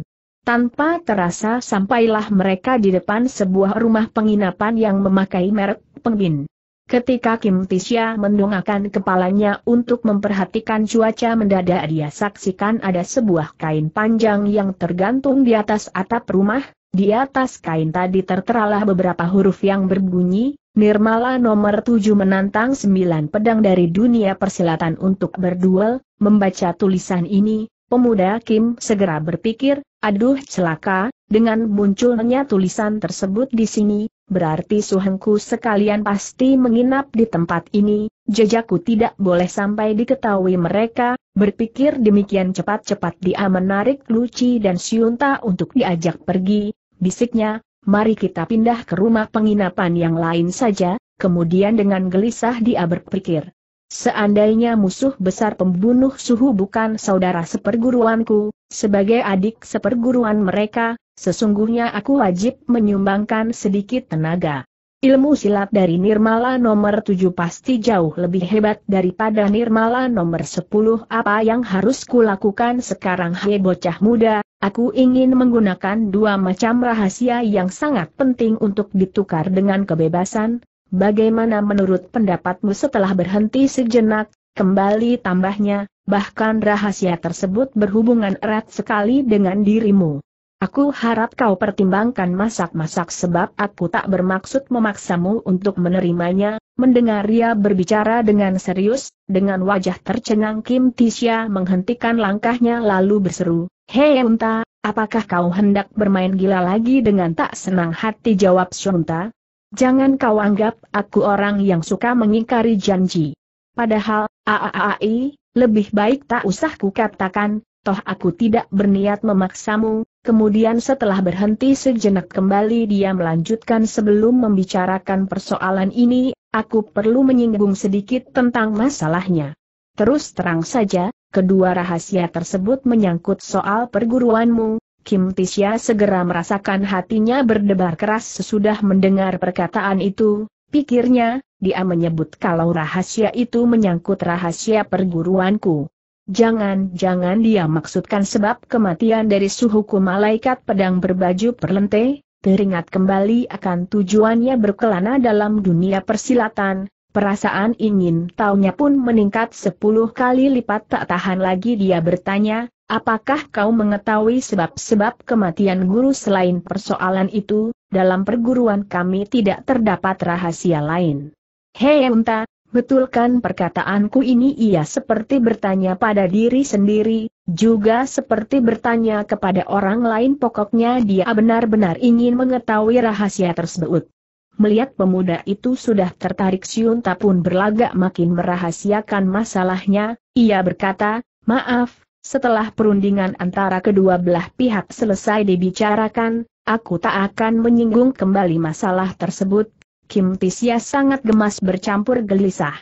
Tanpa terasa sampailah mereka di depan sebuah rumah penginapan yang memakai merek Pengbin. Ketika Kim Tisya mendongakkan kepalanya untuk memperhatikan cuaca mendadak dia saksikan ada sebuah kain panjang yang tergantung di atas atap rumah, di atas kain tadi terteralah beberapa huruf yang berbunyi, Nirmala nomor 7 menantang sembilan pedang dari dunia persilatan untuk berduel, membaca tulisan ini, pemuda Kim segera berpikir, aduh celaka, dengan munculnya tulisan tersebut di sini, berarti suhengku sekalian pasti menginap di tempat ini, jejakku tidak boleh sampai diketahui mereka, berpikir demikian cepat-cepat dia menarik Luci dan Siunta untuk diajak pergi, bisiknya, mari kita pindah ke rumah penginapan yang lain saja, kemudian dengan gelisah dia berpikir. Seandainya musuh besar pembunuh suhu bukan saudara seperguruanku, sebagai adik seperguruan mereka, sesungguhnya aku wajib menyumbangkan sedikit tenaga. Ilmu silat dari Nirmala nomor 7 pasti jauh lebih hebat daripada Nirmala nomor 10 apa yang harus kulakukan sekarang hei bocah muda, Aku ingin menggunakan dua macam rahasia yang sangat penting untuk ditukar dengan kebebasan. Bagaimana menurut pendapatmu setelah berhenti sejenak, kembali tambahnya, bahkan rahasia tersebut berhubungan erat sekali dengan dirimu. Aku harap kau pertimbangkan masak-masak sebab aku tak bermaksud memaksamu untuk menerimanya, mendengar ia berbicara dengan serius, dengan wajah tercengang Kim Tisha menghentikan langkahnya lalu berseru, Hei Unta, apakah kau hendak bermain gila lagi dengan tak senang hati jawab Syunta? Jangan kau anggap aku orang yang suka mengingkari janji. Padahal, aaai, lebih baik tak usah kukatakan, toh aku tidak berniat memaksamu, kemudian setelah berhenti sejenak kembali dia melanjutkan sebelum membicarakan persoalan ini, aku perlu menyinggung sedikit tentang masalahnya. Terus terang saja, kedua rahasia tersebut menyangkut soal perguruanmu, Kim Tisya segera merasakan hatinya berdebar keras sesudah mendengar perkataan itu, pikirnya, dia menyebut kalau rahasia itu menyangkut rahasia perguruanku. Jangan-jangan dia maksudkan sebab kematian dari suhuku malaikat pedang berbaju perlente, teringat kembali akan tujuannya berkelana dalam dunia persilatan, perasaan ingin taunya pun meningkat sepuluh kali lipat. Tak tahan lagi dia bertanya, apakah kau mengetahui sebab-sebab kematian guru selain persoalan itu, dalam perguruan kami tidak terdapat rahasia lain. Hei Unta, Betulkan perkataanku ini ia seperti bertanya pada diri sendiri, juga seperti bertanya kepada orang lain pokoknya dia benar-benar ingin mengetahui rahasia tersebut. Melihat pemuda itu sudah tertarik Siunta pun berlagak makin merahasiakan masalahnya, ia berkata, maaf, setelah perundingan antara kedua belah pihak selesai dibicarakan, aku tak akan menyinggung kembali masalah tersebut, Kim Tisya sangat gemas bercampur gelisah.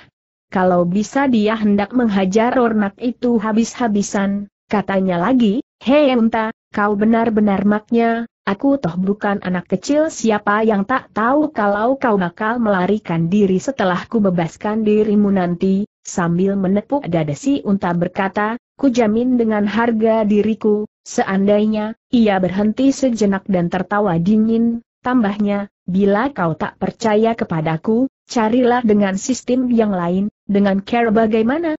Kalau bisa dia hendak menghajar ornak itu habis-habisan, katanya lagi, Hei Unta, kau benar-benar maknya, aku toh bukan anak kecil siapa yang tak tahu kalau kau bakal melarikan diri setelah ku bebaskan dirimu nanti, sambil menepuk dada si Unta berkata, ku jamin dengan harga diriku, seandainya, ia berhenti sejenak dan tertawa dingin, tambahnya, Bila kau tak percaya kepadaku, carilah dengan sistem yang lain, dengan care bagaimana?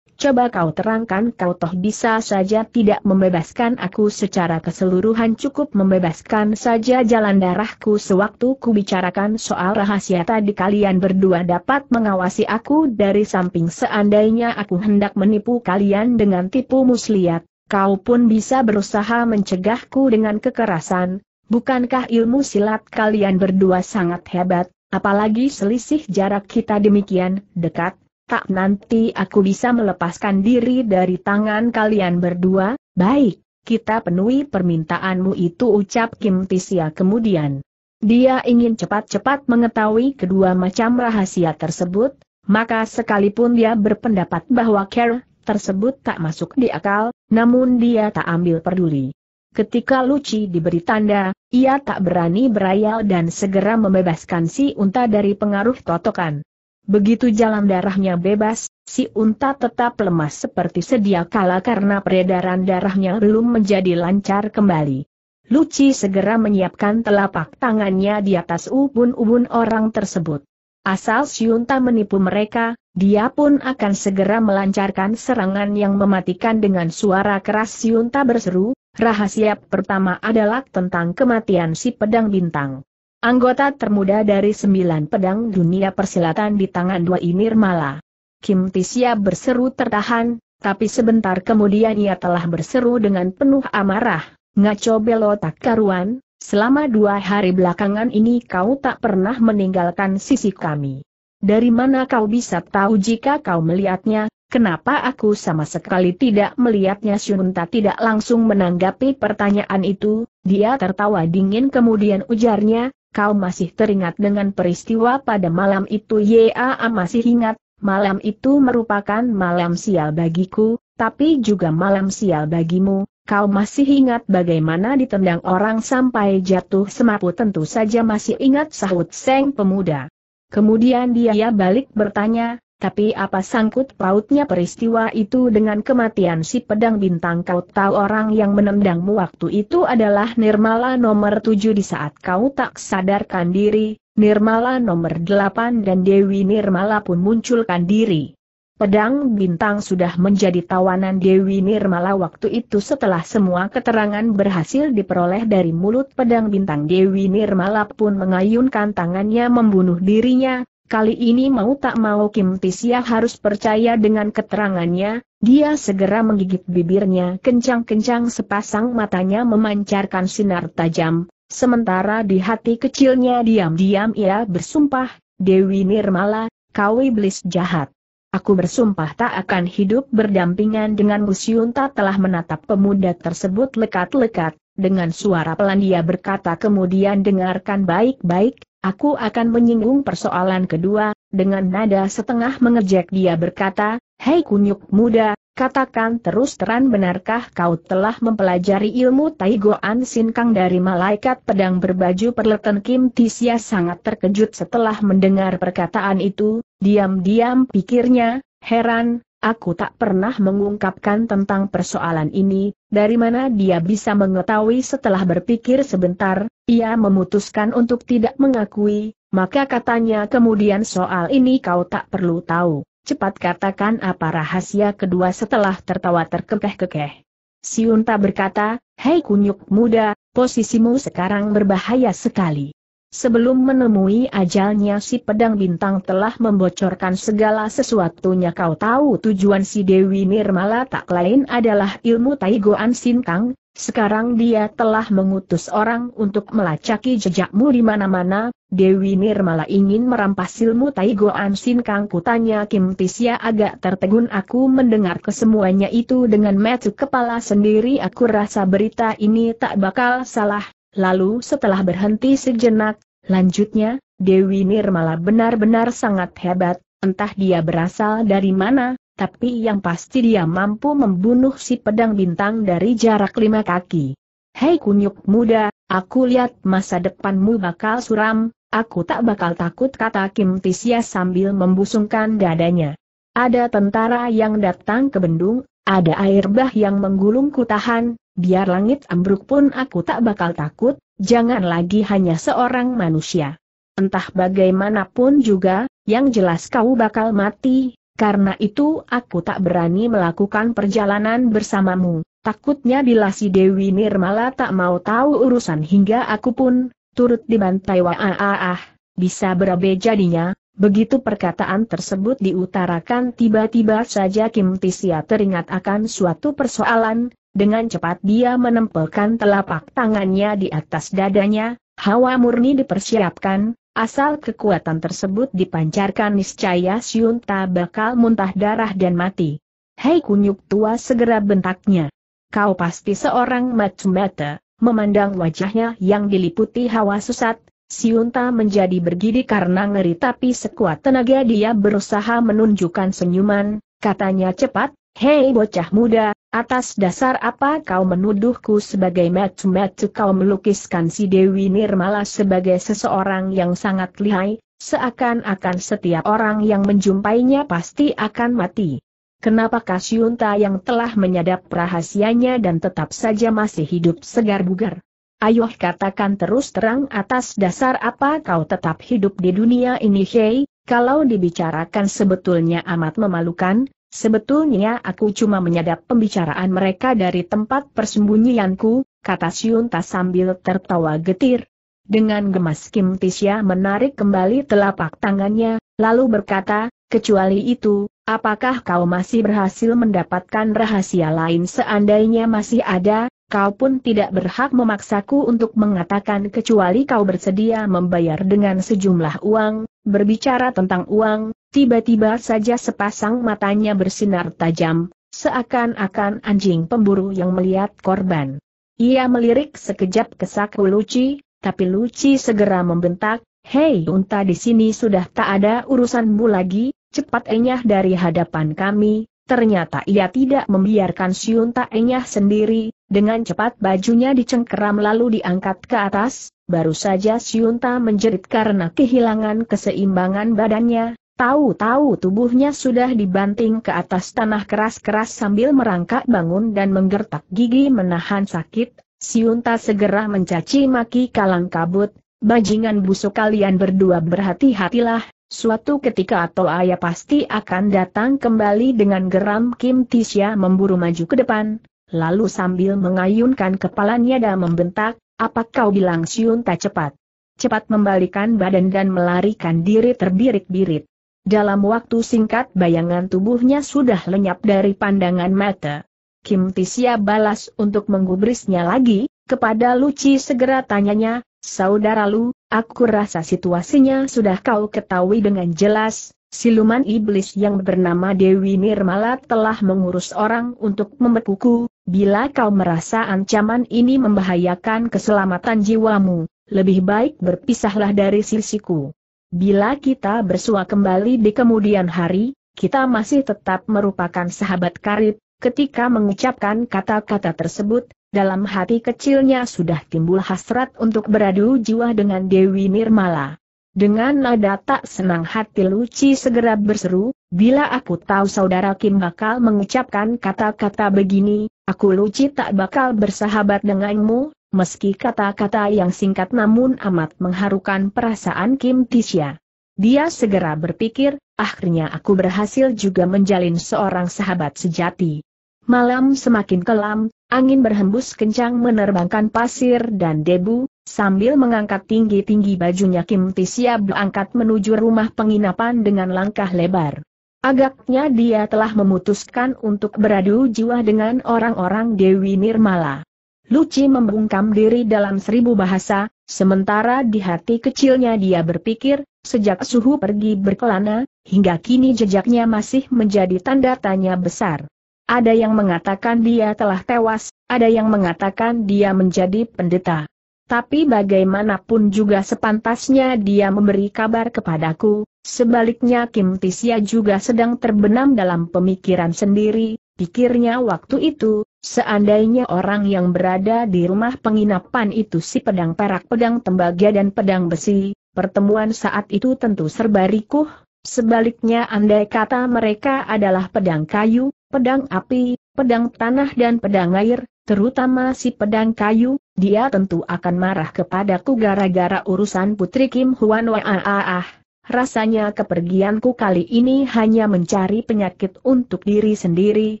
Coba kau terangkan kau toh bisa saja tidak membebaskan aku secara keseluruhan cukup membebaskan saja jalan darahku sewaktu ku bicarakan soal rahasia tadi. Kalian berdua dapat mengawasi aku dari samping. Seandainya aku hendak menipu kalian dengan tipu muslihat, kau pun bisa berusaha mencegahku dengan kekerasan, Bukankah ilmu silat kalian berdua sangat hebat, apalagi selisih jarak kita demikian dekat, tak nanti aku bisa melepaskan diri dari tangan kalian berdua, baik, kita penuhi permintaanmu itu ucap Kim Tisya kemudian. Dia ingin cepat-cepat mengetahui kedua macam rahasia tersebut, maka sekalipun dia berpendapat bahwa care tersebut tak masuk di akal, namun dia tak ambil peduli. Ketika Luci diberi tanda, ia tak berani berayal dan segera membebaskan si unta dari pengaruh totokan. Begitu jalan darahnya bebas, si unta tetap lemas seperti sedia kala karena peredaran darahnya belum menjadi lancar kembali. Luci segera menyiapkan telapak tangannya di atas ubun-ubun orang tersebut. Asal Siunta menipu mereka, dia pun akan segera melancarkan serangan yang mematikan dengan suara keras Siunta berseru, Rahasia pertama adalah tentang kematian si pedang bintang. Anggota termuda dari sembilan pedang dunia persilatan di tangan dua Nirmala. Kim Tisya berseru tertahan, tapi sebentar kemudian ia telah berseru dengan penuh amarah, ngaco belot tak karuan, selama dua hari belakangan ini kau tak pernah meninggalkan sisi kami. Dari mana kau bisa tahu jika kau melihatnya, Kenapa aku sama sekali tidak melihatnya? Syunta tidak langsung menanggapi pertanyaan itu, dia tertawa dingin kemudian ujarnya, kau masih teringat dengan peristiwa pada malam itu? Ya masih ingat, malam itu merupakan malam sial bagiku, tapi juga malam sial bagimu, kau masih ingat bagaimana ditendang orang sampai jatuh semapu tentu saja masih ingat sahut Seng pemuda. Kemudian dia balik bertanya, tapi apa sangkut pautnya peristiwa itu dengan kematian si pedang bintang kau tahu orang yang menendangmu waktu itu adalah Nirmala nomor tujuh di saat kau tak sadarkan diri, Nirmala nomor delapan dan Dewi Nirmala pun munculkan diri. Pedang bintang sudah menjadi tawanan Dewi Nirmala waktu itu setelah semua keterangan berhasil diperoleh dari mulut pedang bintang. Dewi Nirmala pun mengayunkan tangannya membunuh dirinya, Kali ini mau tak mau Kim Tisya harus percaya dengan keterangannya, Dia segera menggigit bibirnya kencang-kencang sepasang matanya memancarkan sinar tajam, sementara di hati kecilnya diam-diam ia bersumpah, Dewi Nirmala, kau iblis jahat. Aku bersumpah tak akan hidup berdampingan dengan Musyunta telah menatap pemuda tersebut lekat-lekat, dengan suara pelan dia berkata kemudian dengarkan baik-baik, aku akan menyinggung persoalan kedua, dengan nada setengah mengejek dia berkata, Hei kunyuk muda, katakan terus terang benarkah kau telah mempelajari ilmu Taigoan Sinkang dari malaikat pedang berbaju perleten Kim Tisya sangat terkejut setelah mendengar perkataan itu, diam-diam pikirnya, heran, aku tak pernah mengungkapkan tentang persoalan ini, dari mana dia bisa mengetahui? Setelah berpikir sebentar, ia memutuskan untuk tidak mengakui, maka katanya kemudian soal ini kau tak perlu tahu cepat katakan apa rahasia kedua setelah tertawa terkekeh-kekeh. Siunta berkata, Hei kunyuk muda, posisimu sekarang berbahaya sekali. Sebelum menemui ajalnya si pedang bintang telah membocorkan segala sesuatunya kau tahu tujuan si Dewi Nirmala tak lain adalah ilmu Taigoan Sinkang, sekarang dia telah mengutus orang untuk melacaki jejakmu di mana-mana, Dewi Nirmala ingin merampas ilmu Taigoan Sin Kang kutanya Kim Tisya agak tertegun. Aku mendengar kesemuanya itu dengan metu kepala sendiri. Aku rasa berita ini tak bakal salah, lalu setelah berhenti sejenak, lanjutnya, Dewi Nirmala benar-benar sangat hebat, entah dia berasal dari mana, tapi yang pasti dia mampu membunuh si pedang bintang dari jarak lima kaki. Hei kunyuk muda, aku lihat masa depanmu bakal suram, aku tak bakal takut kata Kim Tisya sambil membusungkan dadanya. Ada tentara yang datang ke bendung, ada air bah yang menggulung ku tahan, biar langit ambruk pun aku tak bakal takut, jangan lagi hanya seorang manusia. Entah bagaimanapun juga, yang jelas kau bakal mati, karena itu aku tak berani melakukan perjalanan bersamamu. Takutnya bila si Dewi Nirmala tak mau tahu urusan hingga aku pun, turut dibantai wah ah, bisa berabe jadinya, begitu perkataan tersebut diutarakan tiba-tiba saja Kim Tisya teringat akan suatu persoalan, dengan cepat dia menempelkan telapak tangannya di atas dadanya, hawa murni dipersiapkan, Asal kekuatan tersebut dipancarkan niscaya Syunta bakal muntah darah dan mati. Hei kunyuk tua segera bentaknya. Kau pasti seorang mata memandang wajahnya yang diliputi hawa susat, Siunta menjadi bergidi karena ngeri tapi sekuat tenaga dia berusaha menunjukkan senyuman, katanya cepat, Hei bocah muda, atas dasar apa kau menuduhku sebagai matu-matu kau melukiskan si Dewi Nirmala sebagai seseorang yang sangat lihai, seakan-akan setiap orang yang menjumpainya pasti akan mati. Kenapa Kasyunta yang telah menyadap rahasianya dan tetap saja masih hidup segar bugar? Ayo katakan terus terang atas dasar apa kau tetap hidup di dunia ini Hei, kalau dibicarakan sebetulnya amat memalukan, Sebetulnya aku cuma menyadap pembicaraan mereka dari tempat persembunyianku, kata Syunta sambil tertawa getir. Dengan gemas Kim Tisya menarik kembali telapak tangannya, lalu berkata, kecuali itu, apakah kau masih berhasil mendapatkan rahasia lain seandainya masih ada, kau pun tidak berhak memaksaku untuk mengatakan kecuali kau bersedia membayar dengan sejumlah uang, berbicara tentang uang, Tiba-tiba saja sepasang matanya bersinar tajam, seakan-akan anjing pemburu yang melihat korban. Ia melirik sekejap ke saku Luci, tapi Luci segera membentak, Hei unta di sini sudah tak ada urusanmu lagi, cepat enyah dari hadapan kami. Ternyata ia tidak membiarkan Siunta enyah sendiri, dengan cepat bajunya dicengkeram lalu diangkat ke atas, baru saja Siunta menjerit karena kehilangan keseimbangan badannya, Tahu-tahu tubuhnya sudah dibanting ke atas tanah keras-keras sambil merangkak bangun dan menggertak gigi menahan sakit, Siunta segera mencaci maki kalang kabut, bajingan busuk kalian berdua berhati-hatilah, suatu ketika atau ayah pasti akan datang kembali dengan geram Kim Tisha memburu maju ke depan, lalu sambil mengayunkan kepalanya dan membentak, apa kau bilang Siunta cepat? Cepat membalikan badan dan melarikan diri terbirit-birit. dalam waktu singkat bayangan tubuhnya sudah lenyap dari pandangan mata. Kim Tisya balas untuk menggubrisnya lagi, kepada Luci segera tanyanya, Saudara Lu, aku rasa situasinya sudah kau ketahui dengan jelas, siluman iblis yang bernama Dewi Nirmala telah mengurus orang untuk membekuku, bila kau merasa ancaman ini membahayakan keselamatan jiwamu, lebih baik berpisahlah dari sisiku. Bila kita bersua kembali di kemudian hari, kita masih tetap merupakan sahabat karib, ketika mengucapkan kata-kata tersebut, dalam hati kecilnya sudah timbul hasrat untuk beradu jiwa dengan Dewi Nirmala. Dengan nada tak senang hati Luci segera berseru, bila aku tahu saudara Kim bakal mengucapkan kata-kata begini, aku Luci tak bakal bersahabat denganmu, meski kata-kata yang singkat namun amat mengharukan perasaan Kim Tisha. Dia segera berpikir, akhirnya aku berhasil juga menjalin seorang sahabat sejati. Malam semakin kelam, angin berhembus kencang menerbangkan pasir dan debu, sambil mengangkat tinggi-tinggi bajunya Kim Tisha berangkat menuju rumah penginapan dengan langkah lebar. Agaknya dia telah memutuskan untuk beradu jiwa dengan orang-orang Dewi Nirmala. Luci membungkam diri dalam seribu bahasa, sementara di hati kecilnya dia berpikir, sejak suhu pergi berkelana, hingga kini jejaknya masih menjadi tanda tanya besar. Ada yang mengatakan dia telah tewas, ada yang mengatakan dia menjadi pendeta. Tapi bagaimanapun juga sepantasnya dia memberi kabar kepadaku, sebaliknya Kim Tisya juga sedang terbenam dalam pemikiran sendiri, pikirnya waktu itu, Seandainya orang yang berada di rumah penginapan itu si pedang perak, pedang tembaga dan pedang besi, pertemuan saat itu tentu serba rikuh, sebaliknya andai kata mereka adalah pedang kayu, pedang api, pedang tanah dan pedang air, terutama si pedang kayu, dia tentu akan marah kepadaku gara-gara urusan Putri Kim Huan Waaah. Rasanya kepergianku kali ini hanya mencari penyakit untuk diri sendiri,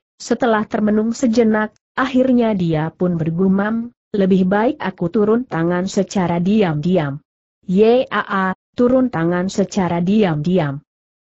setelah termenung sejenak, akhirnya dia pun bergumam, lebih baik aku turun tangan secara diam-diam. Yaa, turun tangan secara diam-diam.